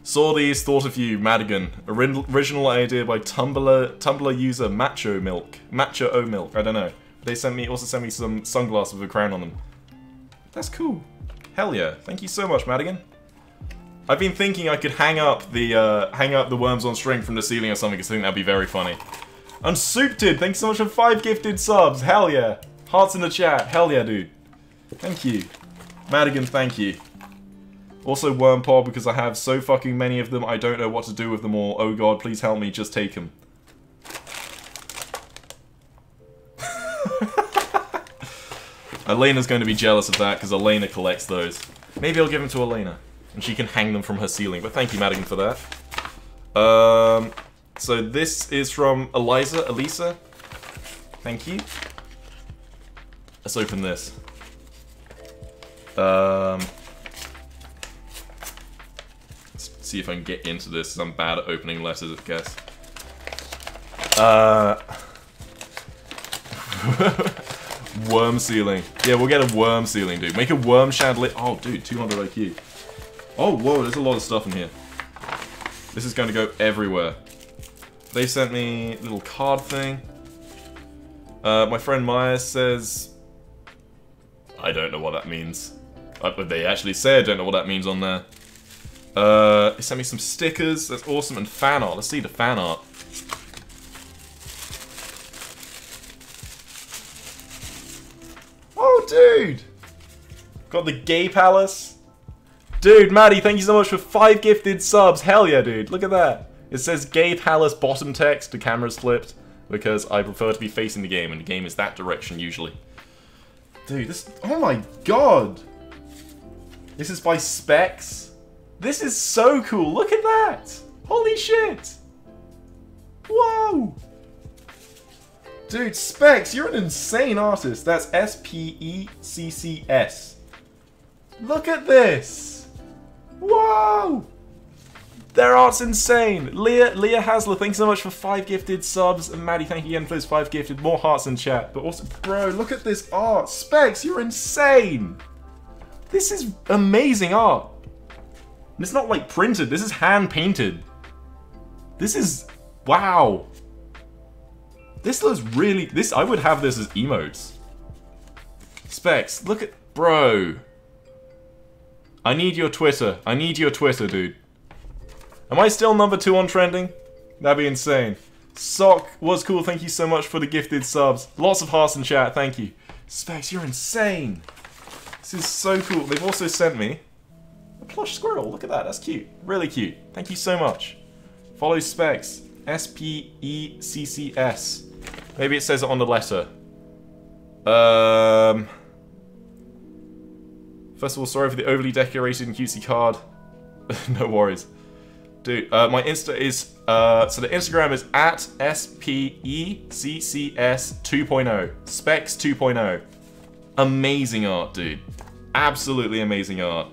Saw these, thought of you, Madigan. Original idea by Tumblr, Tumblr user Macho Milk. Macho O Milk, I don't know. They sent me, also sent me some sunglasses with a crown on them. That's cool. Hell yeah. Thank you so much, Madigan. I've been thinking I could hang up the uh, hang up the worms on string from the ceiling or something because I think that'd be very funny. Unsoupted, thanks so much for five gifted subs. Hell yeah. Hearts in the chat. Hell yeah, dude. Thank you. Madigan, thank you. Also Wormpod because I have so fucking many of them I don't know what to do with them all. Oh god, please help me, just take them. Elena's going to be jealous of that because Elena collects those. Maybe I'll give them to Elena and she can hang them from her ceiling. But thank you, Madigan, for that. Um, so this is from Eliza, Elisa. Thank you. Let's open this. Um, let's see if I can get into this. I'm bad at opening letters, I guess. Uh, worm ceiling. Yeah, we'll get a worm ceiling, dude. Make a worm chandelier. Oh, dude, 200 IQ. Oh, whoa, there's a lot of stuff in here. This is going to go everywhere. They sent me a little card thing. Uh, my friend Maya says... I don't know what that means. Uh, but they actually say I don't know what that means on there. Uh, they sent me some stickers. That's awesome. And fan art. Let's see the fan art. Oh, dude! Got the gay palace. Dude, Maddie, thank you so much for five gifted subs. Hell yeah, dude. Look at that. It says Gay Palace bottom text, the camera's flipped, because I prefer to be facing the game, and the game is that direction usually. Dude, this... Oh my god! This is by Speccs. This is so cool. Look at that! Holy shit! Whoa! Dude, Speccs, you're an insane artist. That's S-P-E-C-C-S. Look at this! Whoa! Their art's insane! Leah Leah Hasler, thanks so much for five gifted subs. And Maddie, thank you again for those five gifted. More hearts in chat. But also, bro, look at this art. Speccs, you're insane! This is amazing art. And it's not like printed, this is hand painted. This is... Wow. This looks really... This I would have this as emotes. Speccs, look at... Bro. I need your Twitter. I need your Twitter, dude. Am I still number two on trending? That'd be insane. Sock was cool. Thank you so much for the gifted subs. Lots of hearts in chat. Thank you. Speccs, you're insane. This is so cool. They've also sent me a plush squirrel. Look at that. That's cute. Really cute. Thank you so much. Follow Speccs. S-P-E-C-C-S. Maybe it says it on the letter. Um... First of all, sorry for the overly decorated and cutesy card. no worries. Dude, uh, my Insta is, uh, so the Instagram is at S-P-E-C-C-S 2.0. Speccs 2.0. Amazing art, dude. Absolutely amazing art.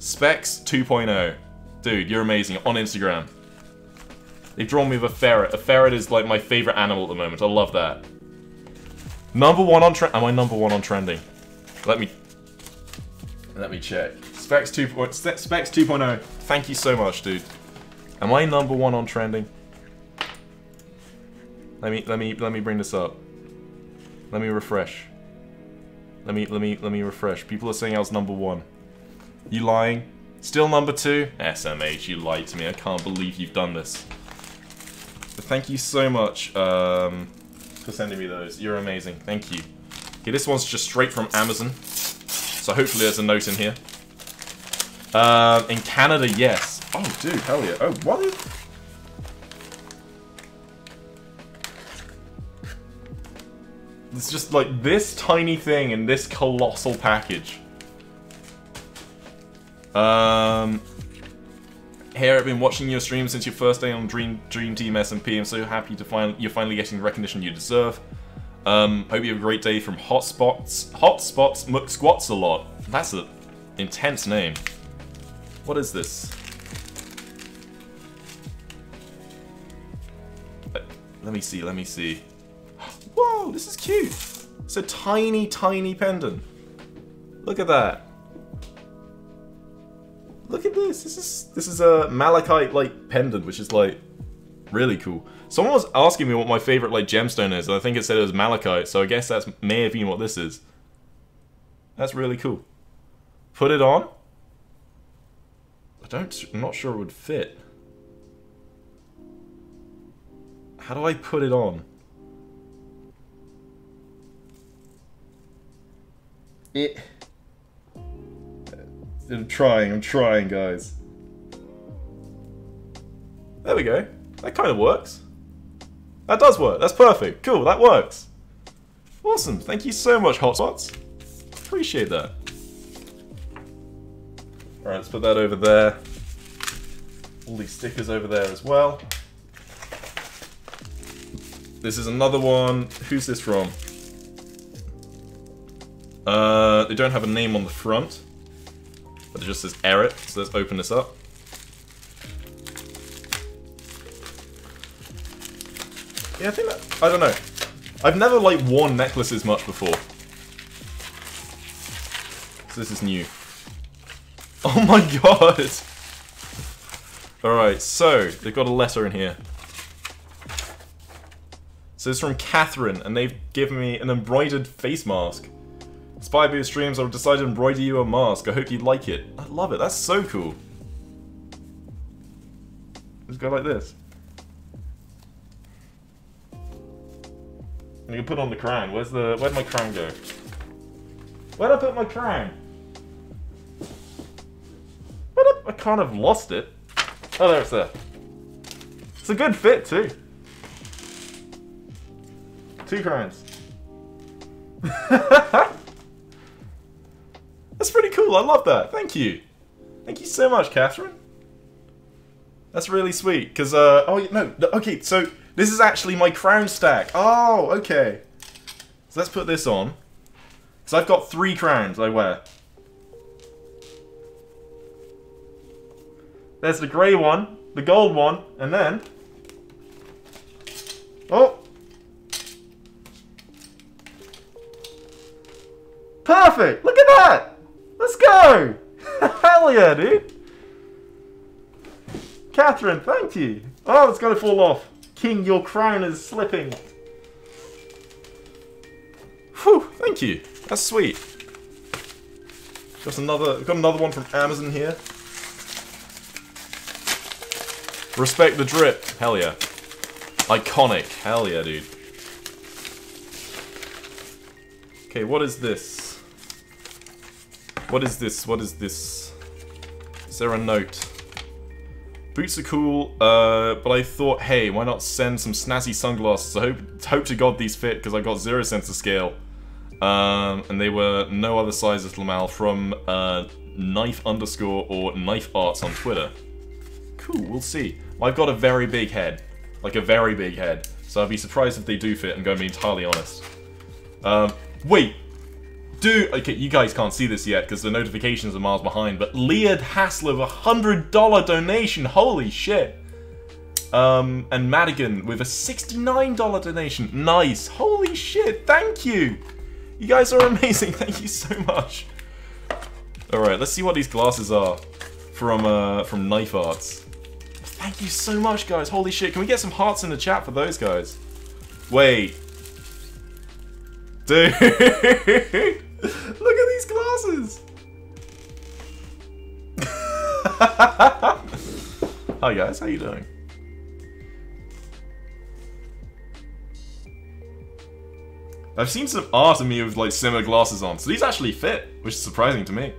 Speccs 2.0. Dude, you're amazing. On Instagram. They've drawn me with a ferret. A ferret is like my favorite animal at the moment. I love that. Number one on trend. Am I number one on trending? Let me let me check. Speccs 2. Speccs 2.0. Thank you so much, dude. Am I number one on trending? Let me let me let me bring this up. Let me refresh. Let me let me let me refresh. People are saying I was number one. You lying? Still number two? SMH, you lied to me. I can't believe you've done this. But thank you so much um, for sending me those. You're amazing. Thank you. Okay, this one's just straight from Amazon. So hopefully there's a note in here. Uh, in Canada, yes. Oh, dude, hell yeah. Oh, what? It's just like this tiny thing in this colossal package. Um, here I've been watching your stream since your first day on Dream Dream Team SMP. I'm so happy to find you're finally getting the recognition you deserve. Um, hope you have a great day from Hotspots. Hotspots Muck Squats a lot. That's an intense name. What is this? Uh, Let me see, let me see. Whoa, this is cute. It's a tiny, tiny pendant. Look at that. Look at this. This is this is a malachite like pendant, which is like really cool. Someone was asking me what my favorite like gemstone is, and I think it said it was malachite. So I guess that's may have been what this is. That's really cool. Put it on. I don't. I'm not sure it would fit. How do I put it on? It. I'm trying, I'm trying, guys. There we go. That kind of works. That does work. That's perfect. Cool, that works. Awesome. Thank you so much, Hotspots. Appreciate that. Alright, let's put that over there. All these stickers over there as well. This is another one. Who's this from? Uh, they don't have a name on the front. But it just says Eret, so let's open this up. Yeah, I think that... I don't know. I've never, like, worn necklaces much before. So this is new. Oh my god! Alright, so, they've got a letter in here. So it's from Catherine, and they've given me an embroidered face mask. Spy streams, I've decided to embroider you a mask. I hope you like it. I love it. That's so cool. Just go like this. And you can put on the crown. Where's the where'd my crown go? Where'd I put my crown? Where'd I, I can't have lost it. Oh there it's there. It's a good fit too. Two crowns. That's pretty cool. I love that. Thank you. Thank you so much, Catherine. That's really sweet. Because, uh, oh, no. Okay, so this is actually my crown stack. Oh, okay. So let's put this on. Because I've got three crowns I wear. There's the grey one, the gold one, and then... Oh! Perfect! Look at that! Let's go! Hell yeah, dude! Catherine, thank you! Oh, it's gonna fall off. King, your crown is slipping. Whew, thank you. That's sweet. Got another, got another one from Amazon here. Respect the drip. Hell yeah. Iconic. Hell yeah, dude. Okay, what is this? What is this? What is this? Is there a note? Boots are cool, uh, but I thought, hey, why not send some snazzy sunglasses? I hope, hope to God these fit, because I got zero sense of scale. Um, and they were no other sizes, Lamal, from uh, knife underscore or knife arts on Twitter. Cool, we'll see. I've got a very big head. Like a very big head. So I'd be surprised if they do fit, I'm going to be entirely honest. Um, wait, do okay, you guys can't see this yet because the notifications are miles behind, but Lead Hassler with a hundred dollar donation, holy shit. Um, and Madigan with a $69 donation. Nice. Holy shit, thank you. You guys are amazing, thank you so much. Alright, let's see what these glasses are from uh from Knife Arts. Thank you so much, guys. Holy shit, can we get some hearts in the chat for those guys? Wait. Dude. Look at these glasses! Hi guys, how you doing? I've seen some art of me with like similar glasses on, so these actually fit, which is surprising to me.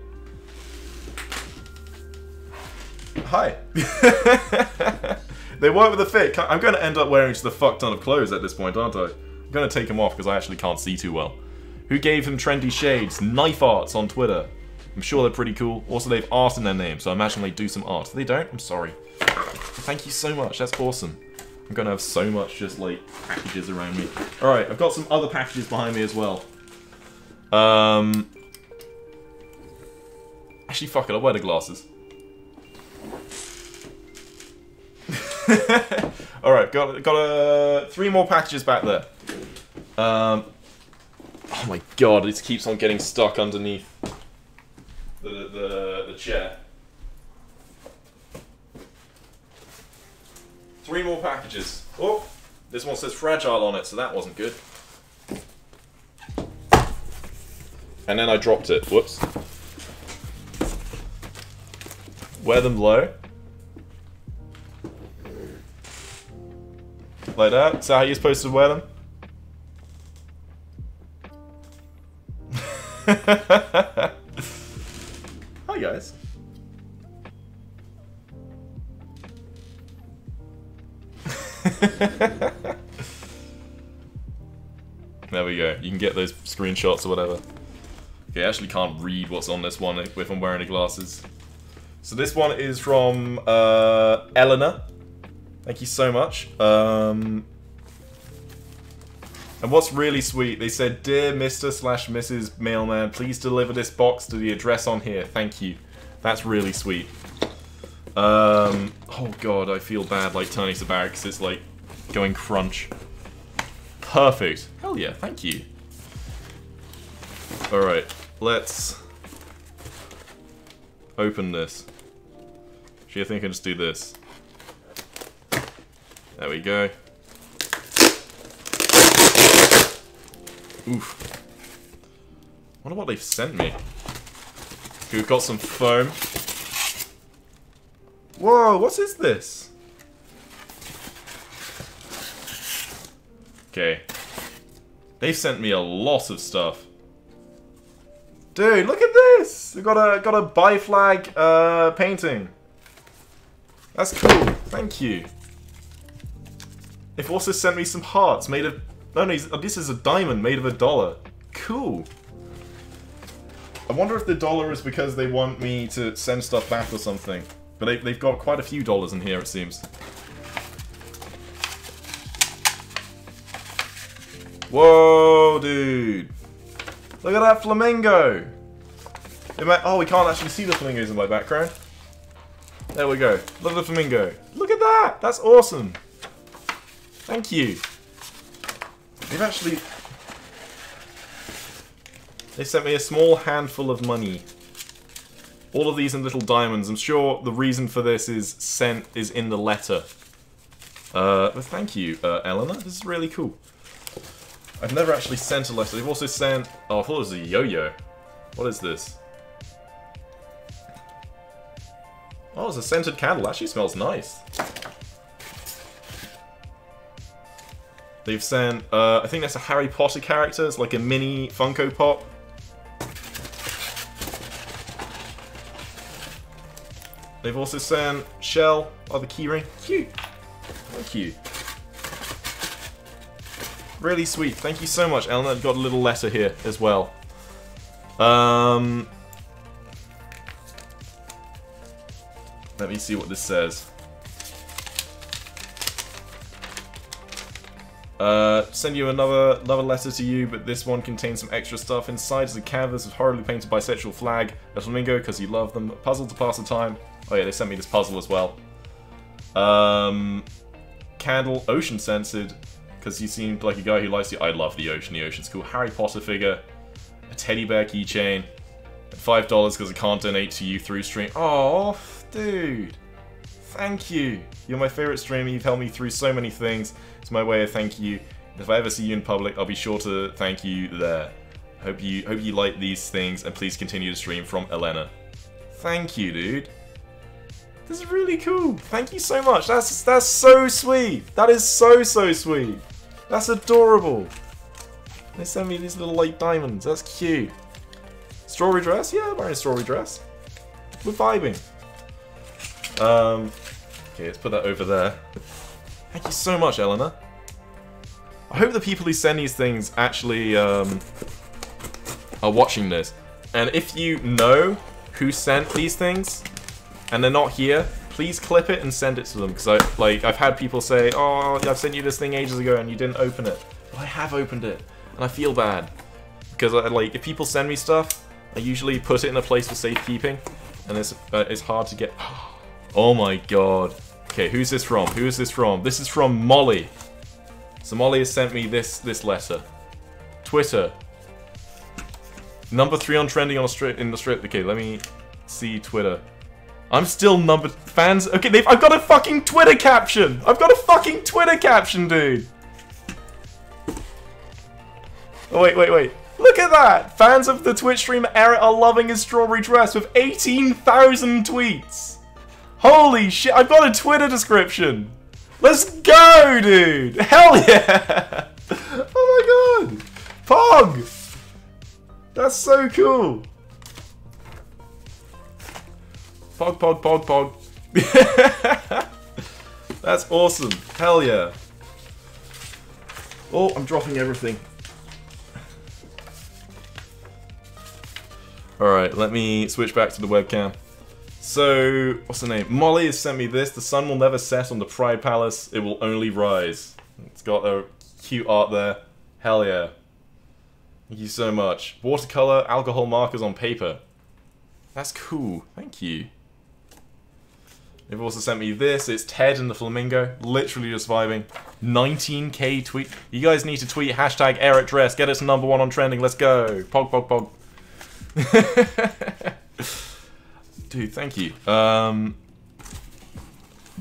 Hi. they work with the fit. I'm going to end up wearing just a fuck ton of clothes at this point, aren't I? I'm going to take them off because I actually can't see too well. Who gave him trendy shades? Knife Arts on Twitter. I'm sure they're pretty cool. Also, they have art in their name, so I imagine they do some art. If they don't, I'm sorry. Thank you so much. That's awesome. I'm gonna have so much just like packages around me. All right, I've got some other packages behind me as well. Um, actually, fuck it. I'll wear the glasses. All right, got got uh, three more packages back there. Um, oh my god, it keeps on getting stuck underneath the the, the chair. Three more packages. Oh, this one says fragile on it, so that wasn't good. And then I dropped it. Whoops. Wear them low. Like that? Is that how you're supposed to wear them? Hi guys. there we go. You can get those screenshots or whatever. Okay, I actually can't read what's on this one if I'm wearing the glasses. So this one is from uh, Eleanor. Thank you so much. Um, and what's really sweet, they said, Dear Mr. slash Mrs. Mailman, please deliver this box to the address on here. Thank you. That's really sweet. Um, oh god, I feel bad like turning to back because it's like going crunch. Perfect. Hell yeah, thank you. Alright, let's open this. Actually, I think I can just do this. There we go. Oof. wonder what they've sent me. Okay, we've got some foam. Whoa, what is this? Okay. They've sent me a lot of stuff. Dude, look at this! We've got a got a bi-flag uh, painting. That's cool. Thank you. They've also sent me some hearts made of... No, no, oh, this is a diamond made of a dollar. Cool. I wonder if the dollar is because they want me to send stuff back or something. But they, they've got quite a few dollars in here, it seems. Whoa, dude. Look at that flamingo. Might, oh, we can't actually see the flamingos in my background. There we go. Look at the flamingo. Look at that. That's awesome. Thank you. They've actually... They sent me a small handful of money. All of these in little diamonds. I'm sure the reason for this is sent is in the letter. Uh, but thank you, uh, Eleanor. This is really cool. I've never actually sent a letter. They've also sent... Oh, I thought it was a yo-yo. What is this? Oh, it's a scented candle. Actually smells nice. They've sent, uh, I think that's a Harry Potter character. It's like a mini Funko Pop. They've also sent Shell, oh, the keyring. Cute. Thank you. Really sweet. Thank you so much, Eleanor. I've got a little letter here as well. Um, let me see what this says. Uh, send you another another letter to you, but this one contains some extra stuff. Inside is a canvas of horribly painted bisexual flag, a flamingo because you love them, a puzzle to pass the time. Oh yeah, they sent me this puzzle as well. Um, candle, ocean censored, because you seemed like a guy who likes the. I love the ocean. The ocean's cool. Harry Potter figure, a teddy bear keychain, five dollars because I can't donate to you through stream. Oh, dude. Thank you. You're my favorite streamer. You've helped me through so many things. It's my way of thank you. If I ever see you in public, I'll be sure to thank you there. Hope you hope you like these things, and please continue to stream from Elena. Thank you, dude. This is really cool. Thank you so much. That's that's so sweet. That is so so sweet. That's adorable. They send me these little light diamonds. That's cute. Strawberry dress? Yeah, I'm wearing a strawberry dress. We're vibing. Um, okay, let's put that over there. Thank you so much, Eleanor. I hope the people who send these things actually um, are watching this. And if you know who sent these things, and they're not here, please clip it and send it to them. Because I like I've had people say, "Oh, I've sent you this thing ages ago and you didn't open it." But I have opened it, and I feel bad because I, like if people send me stuff, I usually put it in a place for safekeeping, and it's uh, it's hard to get. Oh my god. Okay, who's this from? Who is this from? This is from Molly. So Molly has sent me this this letter. Twitter. Number three on trending on Austra in the Australia. Okay, let me see Twitter. I'm still number fans. Okay, they've, I've got a fucking Twitter caption. I've got a fucking Twitter caption, dude. Oh wait, wait, wait. Look at that! Fans of the Twitch streamer Eret are loving his strawberry dress with 18,000 tweets. Holy shit, I've got a Twitter description! Let's go, dude! Hell yeah! Oh my god! Pog! That's so cool! Pog, pog, pog, pog. That's awesome. Hell yeah. Oh, I'm dropping everything. Alright, let me switch back to the webcam. So, what's the name? Molly has sent me this. The sun will never set on the Pride Palace. It will only rise. It's got a cute art there. Hell yeah. Thank you so much. Watercolor, alcohol markers on paper. That's cool. Thank you. They've also sent me this. It's Ted and the Flamingo. Literally just vibing. 19k tweet. You guys need to tweet hashtag Eret Dress. Get us number one on trending. Let's go. Pog, pog, pog. Dude, thank you. Um,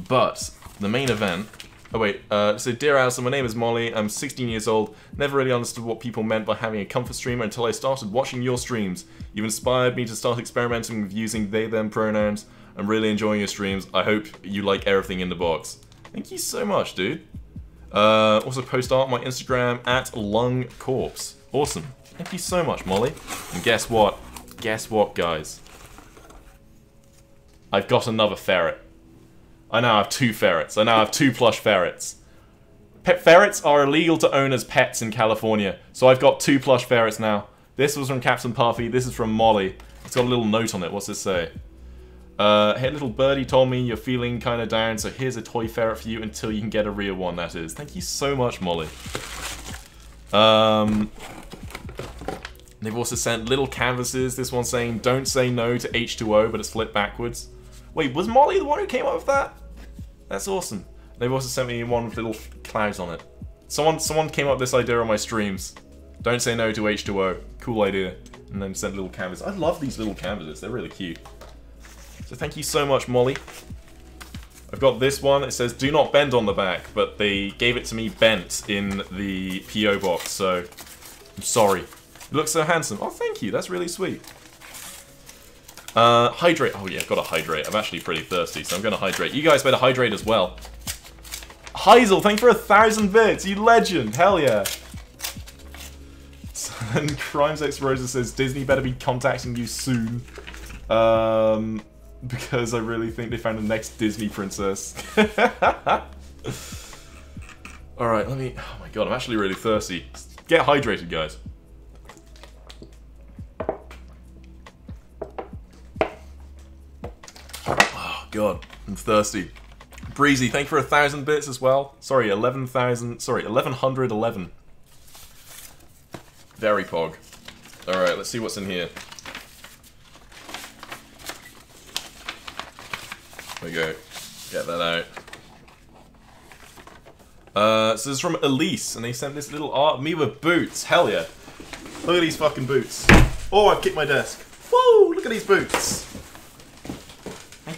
but the main event. Oh wait. Uh, so, dear Alison, my name is Molly. I'm 16 years old. Never really understood what people meant by having a comfort streamer until I started watching your streams. You've inspired me to start experimenting with using they/them pronouns. I'm really enjoying your streams. I hope you like everything in the box. Thank you so much, dude. Uh, also, post art on my Instagram at lungcorpse. Awesome. Thank you so much, Molly. And guess what? Guess what, guys? I've got another ferret. I now have two ferrets. I now have two plush ferrets. Pet ferrets are illegal to own as pets in California, so I've got two plush ferrets now. This was from Captain Puffy, this is from Molly. It's got a little note on it, what's this say? Uh, hey little birdie told me you're feeling kinda down, so here's a toy ferret for you until you can get a real one, that is. Thank you so much, Molly. Um, they've also sent little canvases, this one saying, don't say no to H2O, but it's flipped backwards. Wait, was Molly the one who came up with that? That's awesome. They've also sent me one with little clouds on it. Someone someone came up with this idea on my streams. Don't say no to H2O. Cool idea. And then sent little canvases. I love these little canvases. They're really cute. So thank you so much, Molly. I've got this one. It says, do not bend on the back, but they gave it to me bent in the P.O. box, so I'm sorry. It looks so handsome. Oh, thank you. That's really sweet. Uh, hydrate. Oh yeah, gotta hydrate. I'm actually pretty thirsty, so I'm gonna hydrate. You guys better hydrate as well. Heisel, thank you for a thousand bits. You legend. Hell yeah. And Crimes X Rosa says Disney better be contacting you soon. Um, because I really think they found the next Disney princess. Alright, let me... Oh my god, I'm actually really thirsty. Get hydrated, guys. God, I'm thirsty. Breezy, thank you for a thousand bits as well. Sorry, 11,000... Sorry, 1111. Very pog. Alright, let's see what's in here. There we go. Get that out. Uh, so this is from Elise, and they sent this little art me with boots. Hell yeah. Look at these fucking boots. Oh, I've kicked my desk. Woo! Look at these boots.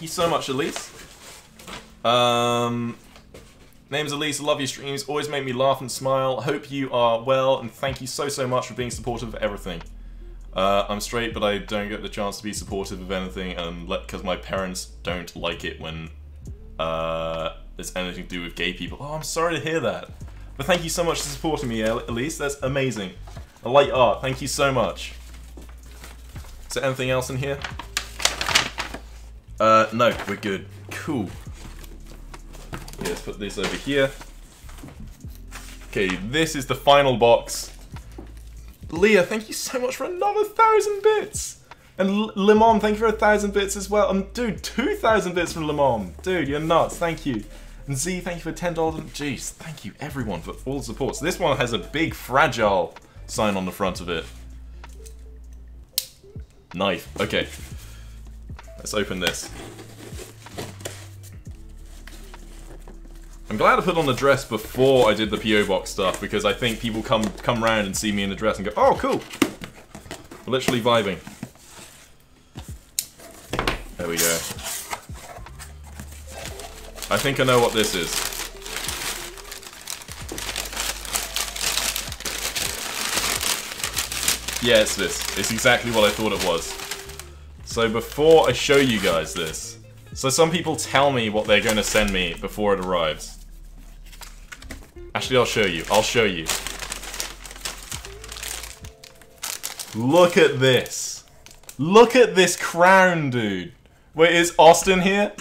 Thank you so much, Elise. Um, name's Elise. Love your streams. Always make me laugh and smile. Hope you are well, and thank you so, so much for being supportive of everything. Uh, I'm straight, but I don't get the chance to be supportive of anything, and because my parents don't like it when uh, there's anything to do with gay people. Oh, I'm sorry to hear that. But thank you so much for supporting me, Elise. That's amazing. A light art. Thank you so much. Is there anything else in here? Uh, no, we're good. Cool. Yeah, let's put this over here. Okay, this is the final box. Leah, thank you so much for another thousand bits. And L- Limon, thank you for a thousand bits as well. Um, dude, two thousand bits from Limon. Dude, you're nuts. Thank you. And Z, thank you for ten dollars. Jeez, thank you everyone for all the support. So this one has a big fragile sign on the front of it. Knife. Okay. Let's open this. I'm glad I put on the dress before I did the PO box stuff because I think people come come around and see me in the dress and go, "Oh, cool." Literally vibing. There we go. I think I know what this is. Yeah, it's this. It's exactly what I thought it was. So before I show you guys this, so some people tell me what they're going to send me before it arrives. Actually, I'll show you. I'll show you. Look at this. Look at this crown, dude. Wait, is Austin here?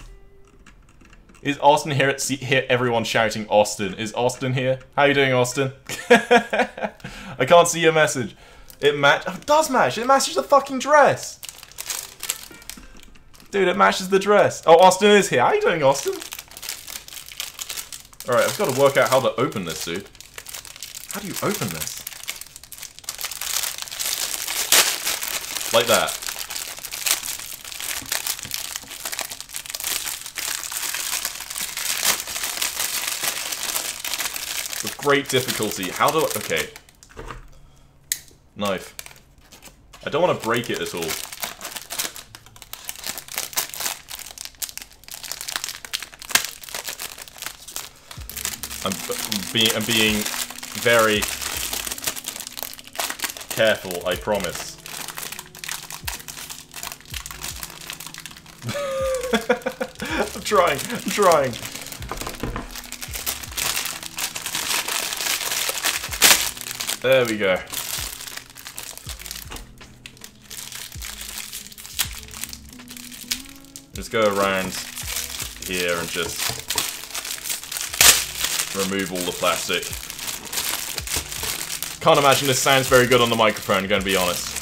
Is Austin here? At, hear everyone shouting Austin. Is Austin here? How you doing, Austin? I can't see your message. It match. Oh, it does match. It matches the fucking dress. Dude, it matches the dress. Oh, Austin is here. How you doing, Austin? Alright, I've got to work out how to open this, dude. How do you open this? Like that. With great difficulty. How do I... Okay. Knife. I don't want to break it at all. I'm, I'm I'm being very careful, I promise. I'm trying, I'm trying. There we go. Just go around here and just remove all the plastic. Can't imagine this sounds very good on the microphone, gonna be honest.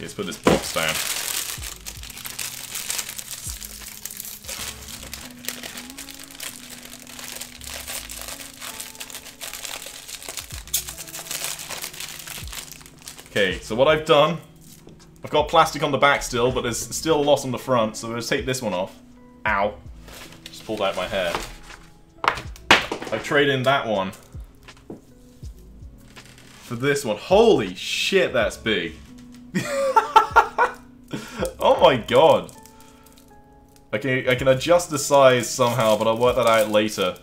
Let's put this box down. Okay, so what I've done got plastic on the back still, but there's still a lot on the front, so let's take this one off. Ow. Just pulled out my hair. I trade in that one for this one. Holy shit, that's big. oh my god. I can, I can adjust the size somehow, but I'll work that out later.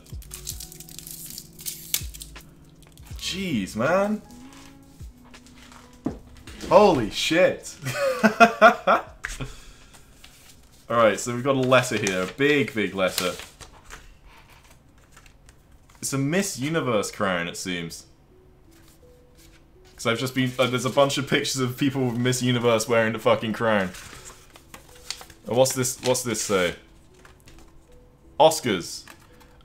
Jeez, man. Holy shit. Alright, so we've got a letter here. A big, big letter. It's a Miss Universe crown, it seems. Because I've just been... Uh, there's a bunch of pictures of people with Miss Universe wearing the fucking crown. What's this, what's this say? Oscars.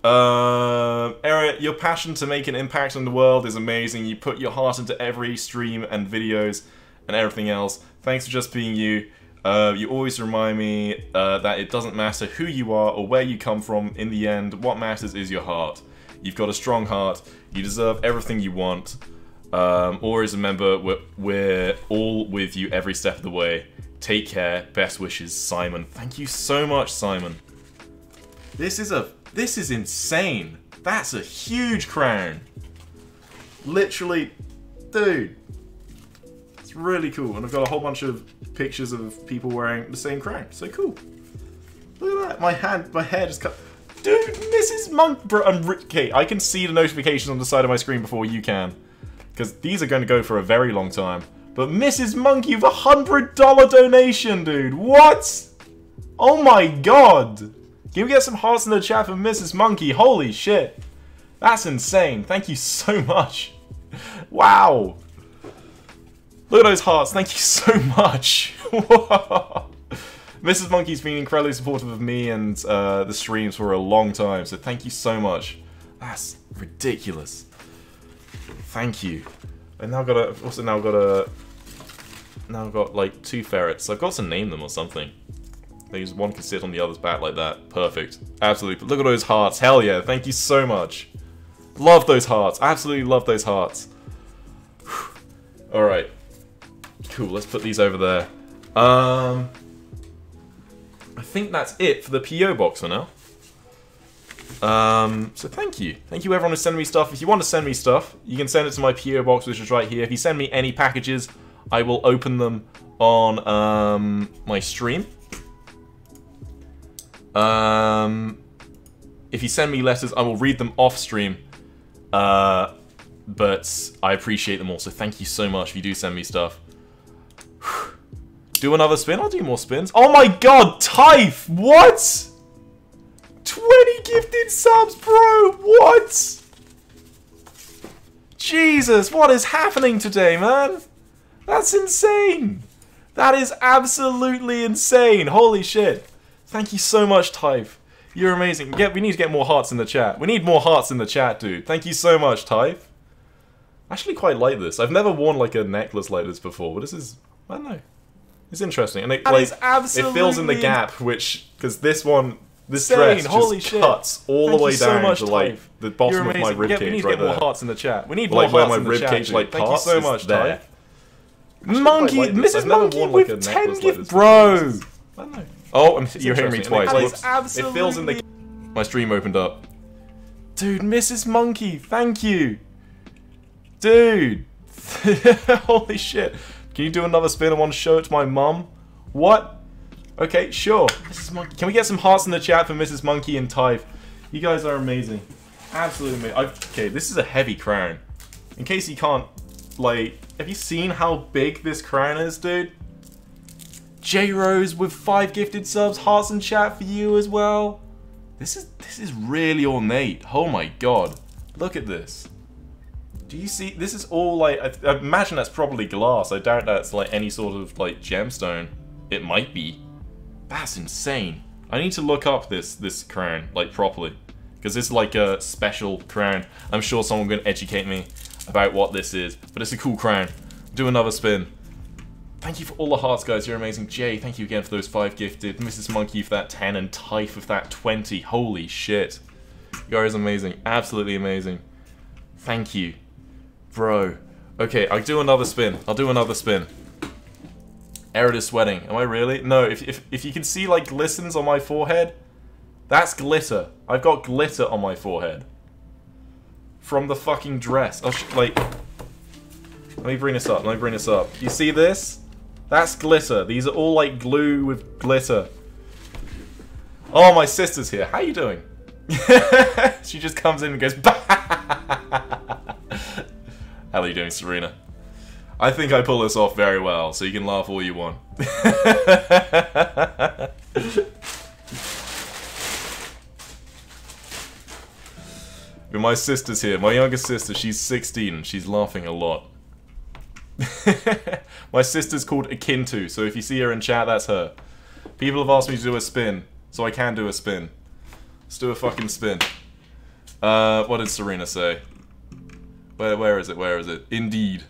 Uh, Eret, your passion to make an impact on the world is amazing. You put your heart into every stream and videos and everything else. Thanks for just being you. Uh, you always remind me uh, that it doesn't matter who you are or where you come from. In the end, what matters is your heart. You've got a strong heart. You deserve everything you want. Um, always remember, we're, we're all with you every step of the way. Take care. Best wishes, Simon. Thank you so much, Simon. This is a this is insane. That's a huge crown. Literally, dude really cool. And I've got a whole bunch of pictures of people wearing the same crown. So cool. Look at that. My hand, my hair just cut. Dude, Mrs. Monk, bro. I'm okay, I can see the notifications on the side of my screen before you can. Because these are going to go for a very long time. But Mrs. Monkey with a $100 donation, dude. What? Oh my god. Can we get some hearts in the chat for Mrs. Monkey? Holy shit. That's insane. Thank you so much. Wow. Look at those hearts. Thank you so much. Mrs. Monkey's been incredibly supportive of me and uh, the streams for a long time, so thank you so much. That's ridiculous. thank you. I now got a. Also now got a. Now I've got like two ferrets. I've got to name them or something. These one can sit on the other's back like that. Perfect. Absolutely. Look at those hearts. Hell yeah. Thank you so much. Love those hearts. Absolutely love those hearts. Alright. Cool. Let's put these over there. Um. I think that's it for the PO box for now. Um, so thank you. Thank you everyone who sent me stuff. If you want to send me stuff, you can send it to my PO box, which is right here. If you send me any packages, I will open them on um, my stream. Um, if you send me letters, I will read them off stream. Uh, but I appreciate them all, so thank you so much if you do send me stuff. Do another spin? I'll do more spins. Oh my god, Typh! What? 20 gifted subs, bro! What? Jesus, what is happening today, man? That's insane! That is absolutely insane! Holy shit! Thank you so much, Typh. You're amazing. Get, we need to get more hearts in the chat. We need more hearts in the chat, dude. Thank you so much, Typh. I actually quite like this. I've never worn like a necklace like this before, but this is I don't know. It's interesting, and it That like absolutely it fills in the gap, which because this one this Insane, dress holy just shit. cuts all Thank the way you so down much, to like Typh. the bottom You're of my amazing. rib Yeah, we need to right get more there. hearts in the chat. We need Like more where hearts my in the rib chat, cage like Thank you parts so much, there. Actually Monkey, like. Mrs. I've Monkey worn, with like, a 10 necklace like gift bro. I don't know. Oh, I'm, you're hearing me twice. That is Whoops. It fills in the. My stream opened up. Dude, Mrs. Monkey, thank you. Dude. Holy shit. Can you do another spin? I want to show it to my mum. What? Okay, sure. Mrs. Monkey. Can we get some hearts in the chat for Mrs. Monkey and Typh? You guys are amazing. Absolutely amazing. I've, okay, this is a heavy crown. In case you can't, like, have you seen how big this crown is, dude? J Rose with five gifted subs, hearts in chat for you as well. This is this is really ornate. Oh my god, look at this. Do you see? This is all like I, I imagine that's probably glass. I doubt that's like any sort of like gemstone. It might be. That's insane. I need to look up this this crown like properly because is like a special crown. I'm sure someone will educate me about what this is, but it's a cool crown. Do another spin. Thank you for all the hearts, guys. You're amazing. Jay, thank you again for those five gifted. Mrs. Monkey for that 10 and Typh with that 20. Holy shit. You guys are amazing. Absolutely amazing. Thank you. Bro. Okay, I'll do another spin. I'll do another spin. Eret is sweating. Am I really? No, if, if, if you can see like glistens on my forehead, that's glitter. I've got glitter on my forehead. From the fucking dress. Sh like... Let me bring this up. Let me bring this up. You see this? That's glitter. These are all like glue with glitter. Oh, my sister's here. How you doing? she just comes in and goes, How are you doing, Serena? I think I pull this off very well, so you can laugh all you want. my sister's here. My younger sister, she's 16. She's laughing a lot. My sister's called Akintu, so if you see her in chat, that's her. People have asked me to do a spin, so I can do a spin. Let's do a fucking spin. Uh, what did Serena say? Where, where is it? Where is it? Indeed.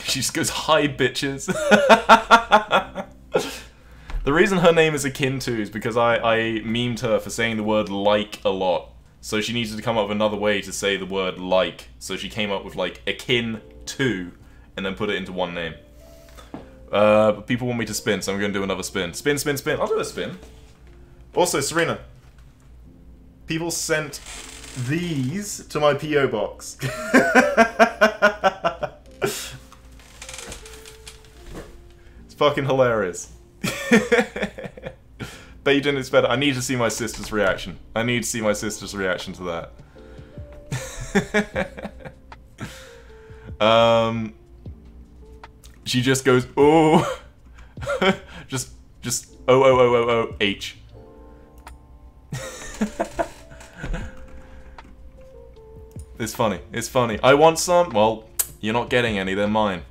She just goes, hi, bitches. the reason her name is akin to is because I, I memed her for saying the word like a lot. So she needed to come up with another way to say the word like. So she came up with like akin to, and then put it into one name. Uh, but people want me to spin, so I'm going to do another spin. Spin, spin, spin. I'll do a spin. Also, Serena. People sent these to my PO box. it's fucking hilarious. Bet you didn't expect it. I need to see my sister's reaction. I need to see my sister's reaction to that. um, she just goes, oh, just, just, oh, oh, oh, oh, oh, H. it's funny. It's funny. I want some. Well, you're not getting any. They're mine.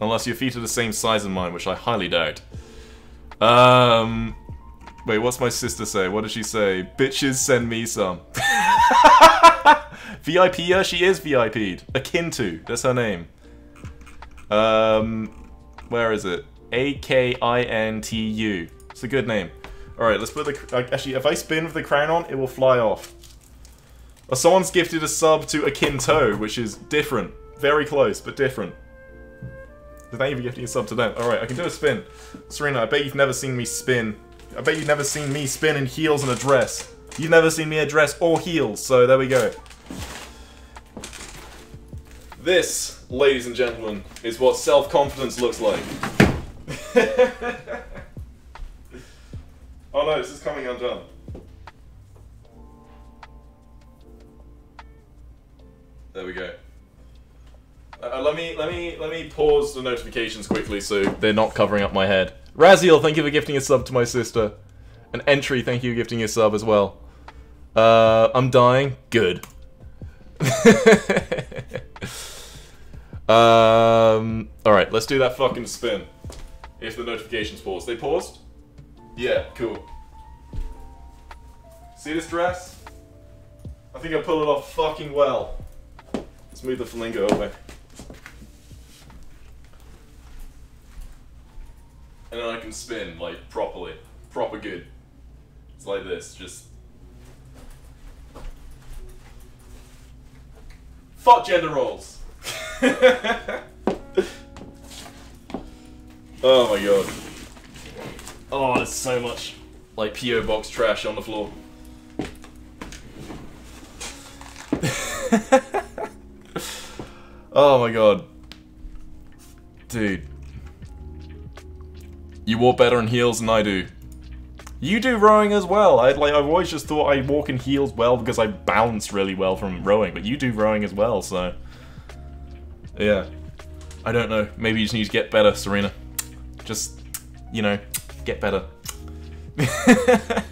Unless your feet are the same size as mine, which I highly doubt. Um, wait, what's my sister say? What did she say? Bitches, send me some. VIP, she is VIP'd. Akin to, that's her name. Um, where is it? A K I N T U. It's a good name. Alright, let's put the. Actually, if I spin with the crown on, it will fly off. Someone's gifted a sub to Akinto, which is different. Very close, but different. Thank you for gifting a sub to them. Alright, I can do a spin. Serena, I bet you've never seen me spin. I bet you've never seen me spin in heels and a dress. You've never seen me a dress or heels, so there we go. This, ladies and gentlemen, is what self-confidence looks like. oh no, this is coming undone. There we go. Uh, let me let me let me pause the notifications quickly so they're not covering up my head. Raziel, thank you for gifting a sub to my sister. An entry, thank you for gifting a sub as well. Uh, I'm dying. Good. um. All right, let's do that fucking spin. If the notifications pause, they paused. Yeah, cool. See this dress? I think I pulled it off fucking well. Let's move the flamingo away. And then I can spin, like, properly. Proper good. It's like this, just... Fuck gender roles! oh my god. Oh, there's so much, like, P.O. Box trash on the floor. oh my god. Dude. You walk better in heels than I do. You do rowing as well. I like I've always just thought I walk in heels well because I bounce really well from rowing, but you do rowing as well, so yeah. I don't know. Maybe you just need to get better, Serena. Just you know, get better.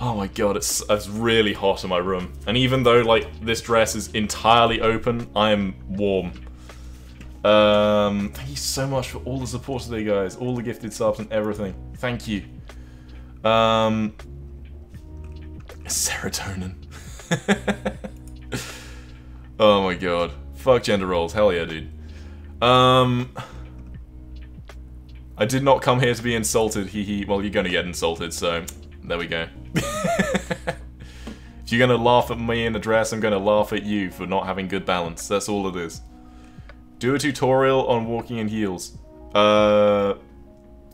oh my god, it's it's really hot in my room. And even though like this dress is entirely open, I am warm. Um, thank you so much for all the support today, guys. All the gifted subs and everything. Thank you. Um, serotonin. oh my god. Fuck gender roles. Hell yeah, dude. Um, I did not come here to be insulted. Hee hee. Well, you're gonna get insulted, so there we go. if you're gonna laugh at me in a dress, I'm gonna laugh at you for not having good balance. That's all it is. Do a tutorial on walking in heels. Uh,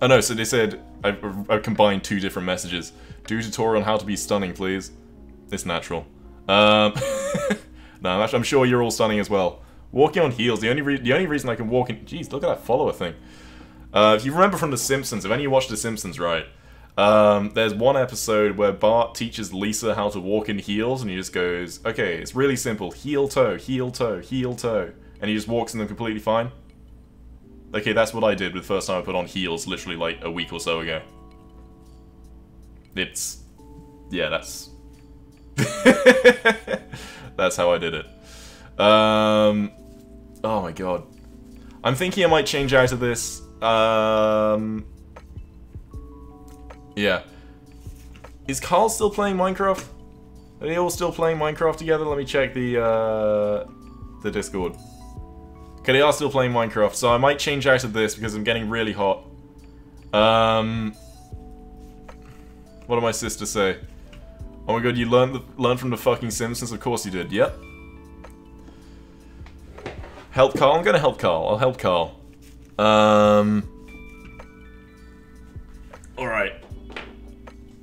oh no, so they said, I've, I've combined two different messages. Do a tutorial on how to be stunning, please. It's natural. Um, no, I'm sure you're all stunning as well. Walking on heels, the only the only reason I can walk in... Jeez, look at that follower thing. Uh, if you remember from The Simpsons, if any of you watched The Simpsons, right, um, there's one episode where Bart teaches Lisa how to walk in heels, and he just goes, okay, it's really simple. Heel toe, heel toe, heel toe and he just walks in them completely fine. Okay, that's what I did with the first time I put on heels, literally like a week or so ago. It's... yeah, that's... that's how I did it. Um... Oh my god. I'm thinking I might change out of this. Um... Yeah. Is Karl still playing Minecraft? Are they all still playing Minecraft together? Let me check the, uh, the Discord. Okay, they are still playing Minecraft, so I might change out of this because I'm getting really hot. Um, what did my sister say? Oh my god, you learned the, learned from the fucking Simpsons? Of course you did, yep. Help Karl? I'm gonna help Karl. I'll help Karl. Um... Alright.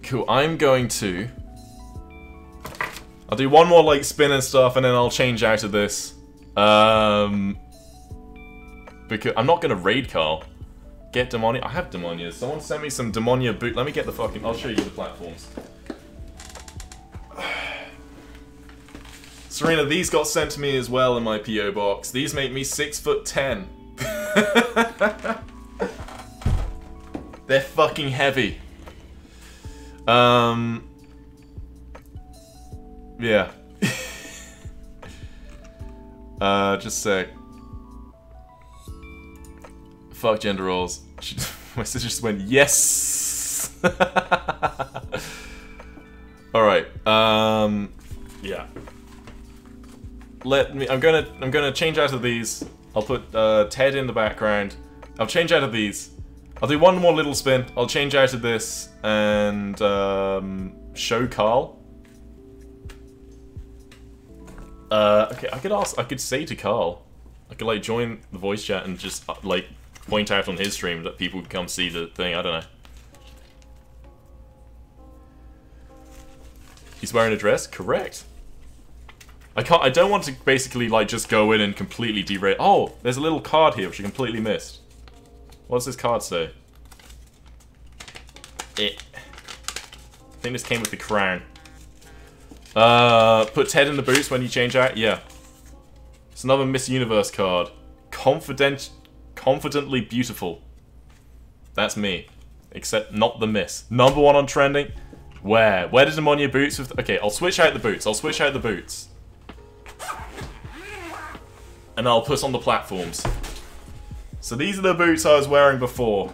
Cool, I'm going to... I'll do one more, like, spin and stuff, and then I'll change out of this. Um... Because I'm not gonna raid Karl. Get Demonia. I have Demonia. Someone sent me some Demonia boot. Let me get the fucking. I'll show you the platforms. Serena, these got sent to me as well in my PO box. These make me six foot ten. They're fucking heavy. Um. Yeah. uh, just sec. Fuck gender roles. She, my sister just went, yes! Alright, um... Yeah. Let me. I'm gonna. I'm gonna change out of these. I'll put uh, Ted in the background. I'll change out of these. I'll do one more little spin. I'll change out of this and um, show Karl. Uh, okay, I could ask. I could say to Karl. I could like join the voice chat and just uh, like point out on his stream that people come see the thing. I don't know. He's wearing a dress? Correct. I can't- I don't want to basically, like, just go in and completely derail- Oh! There's a little card here which I completely missed. What does this card say? It. I think this came with the crown. Uh, put Ted in the boots when you change out? Yeah. It's another Miss Universe card. Confident, confidently beautiful. That's me. Except not the miss. Number one on trending. Where? Where did Ammonia boots with... Okay, I'll switch out the boots. I'll switch out the boots. And I'll put on the platforms. So these are the boots I was wearing before.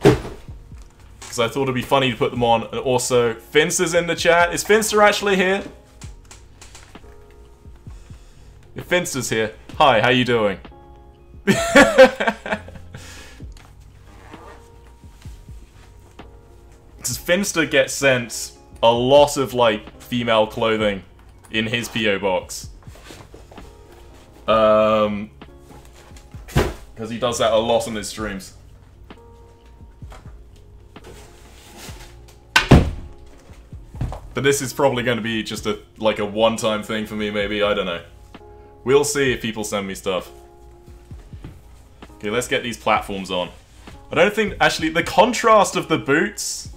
Because I thought it'd be funny to put them on. And also, Finnster's in the chat. Is Finnster actually here? If Finnster's here. Hi, how you doing? Because Finnster gets sent a lot of, like, female clothing in his P.O. box. Um... Because he does that a lot on his streams. But this is probably going to be just a like a one-time thing for me, maybe. I don't know. We'll see if people send me stuff. Okay, let's get these platforms on. I don't think actually the contrast of the boots,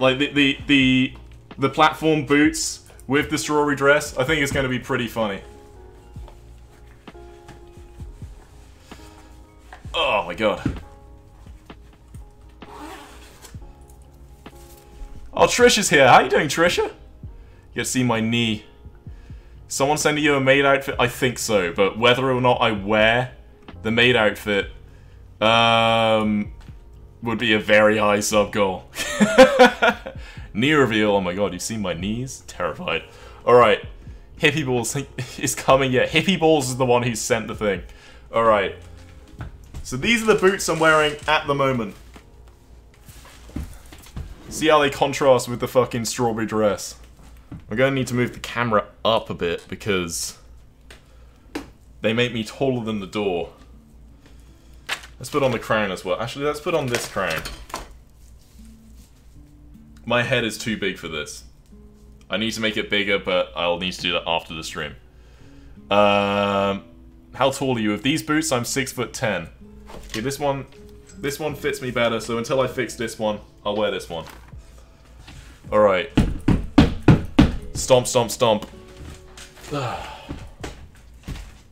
like the the the the platform boots with the strawberry dress, I think it's going to be pretty funny. Oh my god. Oh, Trish is here. How you doing, Trisha? You get to see my knee. Someone sending you a maid outfit? I think so, but whether or not I wear the maid outfit um, would be a very high sub goal. knee reveal. Oh my god, you've seen my knees? Terrified. Alright. Hippie Balls is coming. Yeah, Hippie Balls is the one who sent the thing. Alright. So these are the boots I'm wearing at the moment. See how they contrast with the fucking strawberry dress. I'm gonna need to move the camera up a bit because they make me taller than the door. Let's put on the crown as well. Actually, let's put on this crown. My head is too big for this. I need to make it bigger, but I'll need to do that after the stream. Um, how tall are you? With these boots, I'm six foot ten. Okay, this one, this one fits me better. So until I fix this one, I'll wear this one. All right. Stomp, stomp, stomp.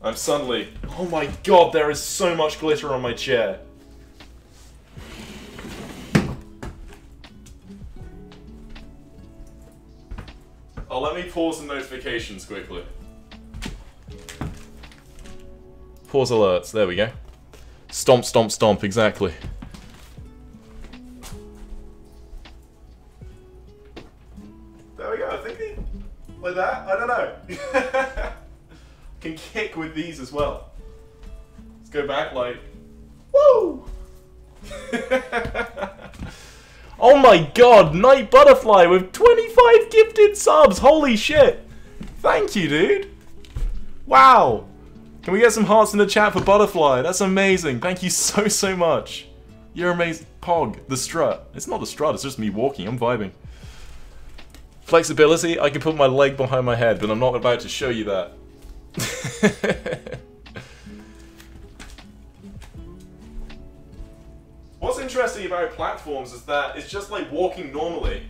I'm suddenly. Oh my god, there is so much glitter on my chair. Oh, let me pause the notifications quickly. Pause alerts, there we go. Stomp, stomp, stomp, exactly. There we go, I think he, like that, I don't know. Can kick with these as well. Let's go back like, woo! oh my god, Night Butterfly with 25 gifted subs, holy shit! Thank you, dude! Wow! Can we get some hearts in the chat for Butterfly? That's amazing. Thank you so, so much. You're amazing. Pog, the strut. It's not a strut, it's just me walking. I'm vibing. Flexibility, I can put my leg behind my head, but I'm not about to show you that. What's interesting about platforms is that it's just like walking normally,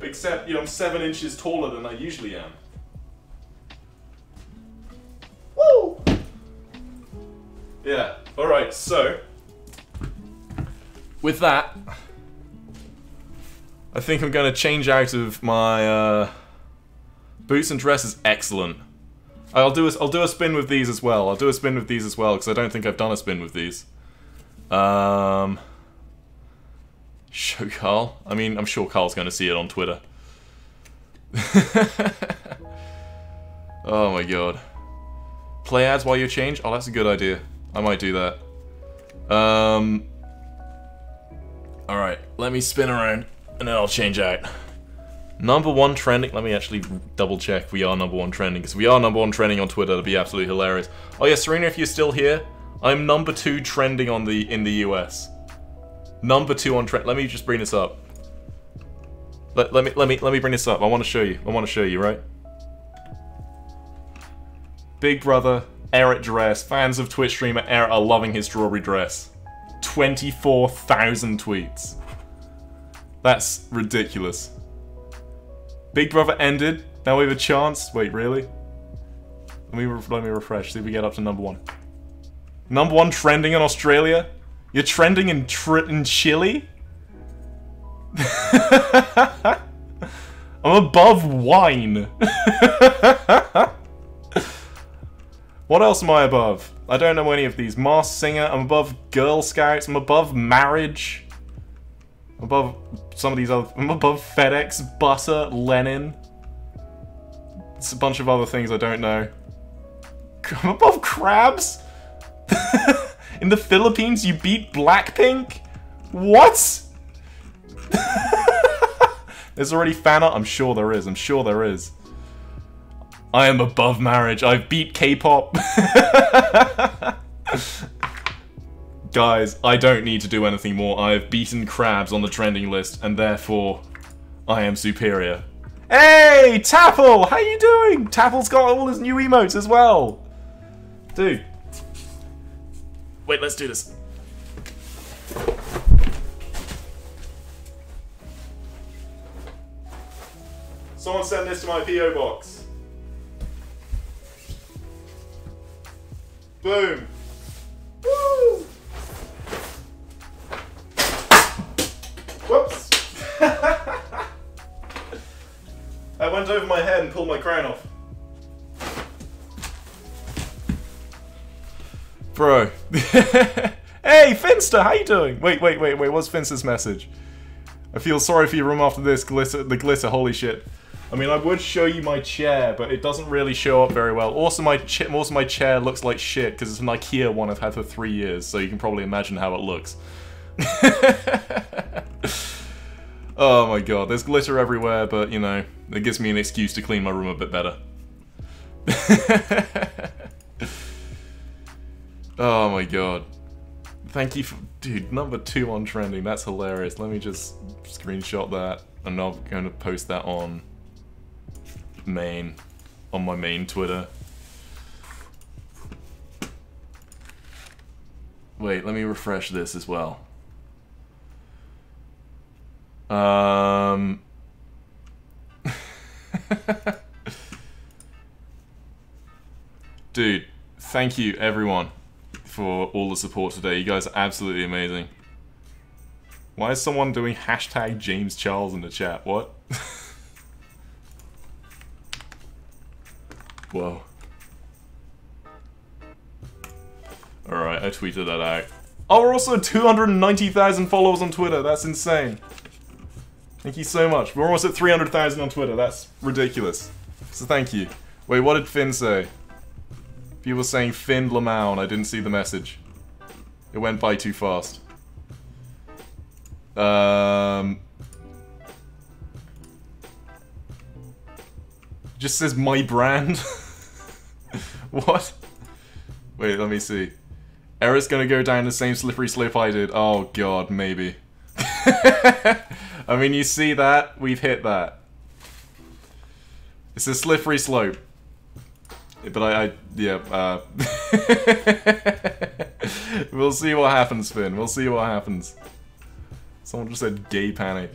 except, you know, I'm seven inches taller than I usually am. Woo! Yeah, alright, so. With that, I think I'm going to change out of my uh, boots and dresses. Excellent. I'll do a, I'll do a spin with these as well. I'll do a spin with these as well because I don't think I've done a spin with these. Um, show Karl. I mean, I'm sure Karl's going to see it on Twitter. Oh my god. Play ads while you change? Oh, that's a good idea. I might do that. Um. Alright, let me spin around and then I'll change out. Number one trending. Let me actually double check we are number one trending because we are number one trending on Twitter. That'd be absolutely hilarious. Oh yeah, Serena, if you're still here, I'm number two trending on the in the US. Number two on trend. Let me just bring this up. Let, let me let me let me bring this up. I want to show you. I want to show you, right? Big Brother, Eret dress. Fans of Twitch streamer Eret are loving his strawberry dress. 24,000 tweets. That's ridiculous. Big Brother ended. Now we have a chance. Wait, really? Let me let me refresh. See if we get up to number one. Number one trending in Australia. You're trending in tr in Chile. I'm above wine. what else am I above? I don't know any of these. Mars Singer. I'm above Girl Scouts. I'm above marriage. I'm above some of these other. I'm above FedEx, Butter, Lenin. It's a bunch of other things I don't know. I'm above crabs. In the Philippines, you beat Blackpink. What? There's already fan art? I'm sure there is. I'm sure there is. I am above marriage. I've beat K-pop. Guys, I don't need to do anything more. I have beaten crabs on the trending list, and therefore, I am superior. Hey, Tapl! How you doing? Tapl's got all his new emotes as well. Dude. Wait, let's do this. Someone send this to my PO box. Boom. Woo! Whoops. I went over my head and pulled my crown off. Bro. hey, Finnster, how you doing? Wait, wait, wait, wait, what's Finnster's message? I feel sorry for your room after this glitter, the glitter, holy shit. I mean, I would show you my chair, but it doesn't really show up very well. Also, my also my chair looks like shit because it's an IKEA one I've had for three years, so you can probably imagine how it looks. oh my god, there's glitter everywhere, but you know, it gives me an excuse to clean my room a bit better. oh my god. Thank you for- dude, number two on trending, that's hilarious. Let me just screenshot that, and I'm going to post that on main, on my main Twitter. Wait, let me refresh this as well. Um... Dude, thank you everyone for all the support today. You guys are absolutely amazing. Why is someone doing hashtag James Charles in the chat? What? Whoa. Alright, I tweeted that out. Oh, we're also 290,000 followers on Twitter. That's insane. Thank you so much. We're almost at 300,000 on Twitter. That's ridiculous. So thank you. Wait, what did Finn say? People saying Finn Lamau and I didn't see the message. It went by too fast. Um... Just says my brand. what? Wait, let me see. Eret's gonna go down the same slippery slope I did. Oh god, maybe. I mean, you see that? We've hit that. It's a slippery slope. But I, I yeah, uh... we'll see what happens, Finn. We'll see what happens. Someone just said gay panic.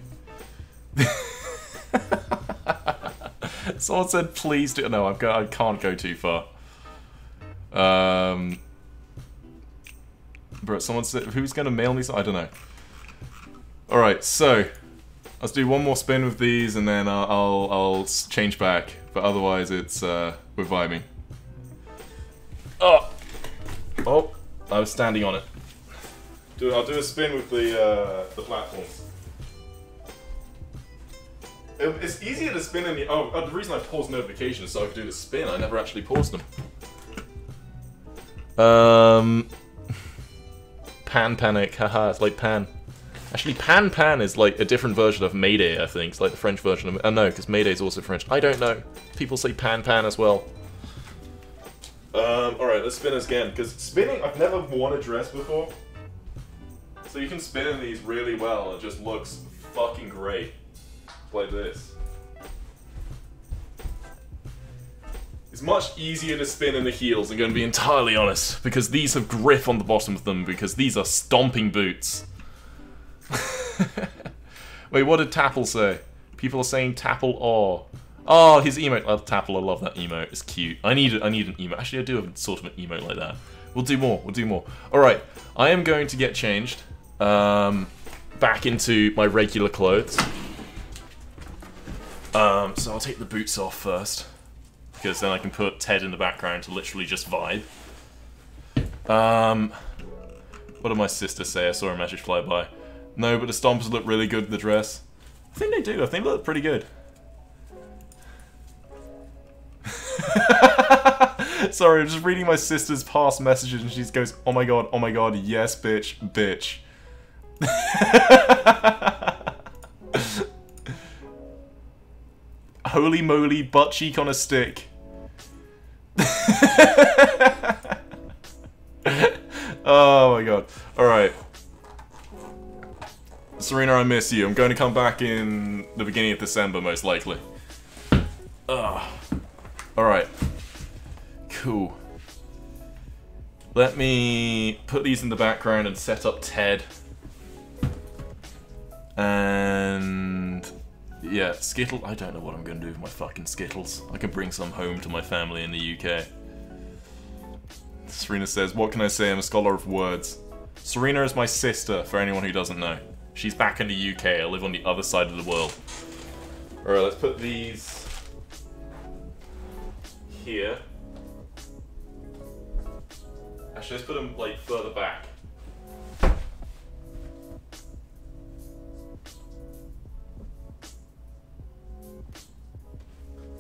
Someone said please do- no, I've got, I can't go too far. Um... Bro, someone said, who's gonna mail me I don't know. Alright, so, let's do one more spin with these and then I'll, I'll, I'll change back. But otherwise it's, uh, we're vibing. Oh! Oh, I was standing on it. Do, I'll do a spin with the, uh, the platforms. It- It's easier to spin in the. Oh, uh, the reason I paused notifications so I could do the spin. I never actually paused them. Um. Pan Panic, haha, it's like Pan. Actually, Pan Pan is like a different version of Mayday, I think. It's like the French version of. Uh, no, because Mayday is also French. I don't know. People say Pan Pan as well. Um, alright, let's spin this again. Because spinning, I've never worn a dress before. So you can spin in these really well. It just looks fucking great. Like this. It's much easier to spin in the heels, I'm going to be entirely honest, because these have grip on the bottom of them, because these are stomping boots. Wait, what did Tapl say? People are saying Tapl or. Oh, his emote. Oh, Tapl, I love that emote. It's cute. I need I need an emote. Actually, I do have sort of an emote like that. We'll do more. We'll do more. All right. I am going to get changed um, back into my regular clothes. Um, so I'll take the boots off first because then I can put Ted in the background to literally just vibe. Um, what did my sister say? I saw a message fly by. No, but the stompers look really good in the dress. I think they do. I think they look pretty good. Sorry, I'm just reading my sister's past messages and she goes, oh my god, oh my god, yes, bitch, bitch. Holy moly, butt cheek on a stick. oh my god. Alright. Serena, I miss you. I'm going to come back in the beginning of December, most likely. Ugh. Alright. Cool. Let me put these in the background and set up Ted. And... Yeah, Skittle. I don't know what I'm going to do with my fucking Skittles. I can bring some home to my family in the UK. Serena says, What can I say? I'm a scholar of words. Serena is my sister, for anyone who doesn't know. She's back in the UK. I live on the other side of the world. Alright, let's put these here. Actually, let's put them like further back.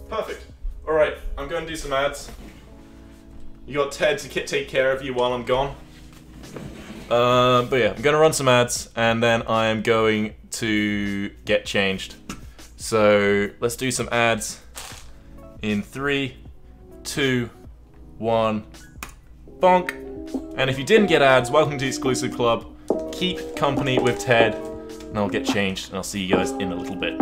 Perfect. Alright, I'm going to do some ads. You got Ted to take care of you while I'm gone. Um, but yeah, I'm going to run some ads and then I am going to get changed. So let's do some ads in three, two, one, bonk. And if you didn't get ads, welcome to Exclusive Club. Keep company with Ted, and I'll get changed, and I'll see you guys in a little bit.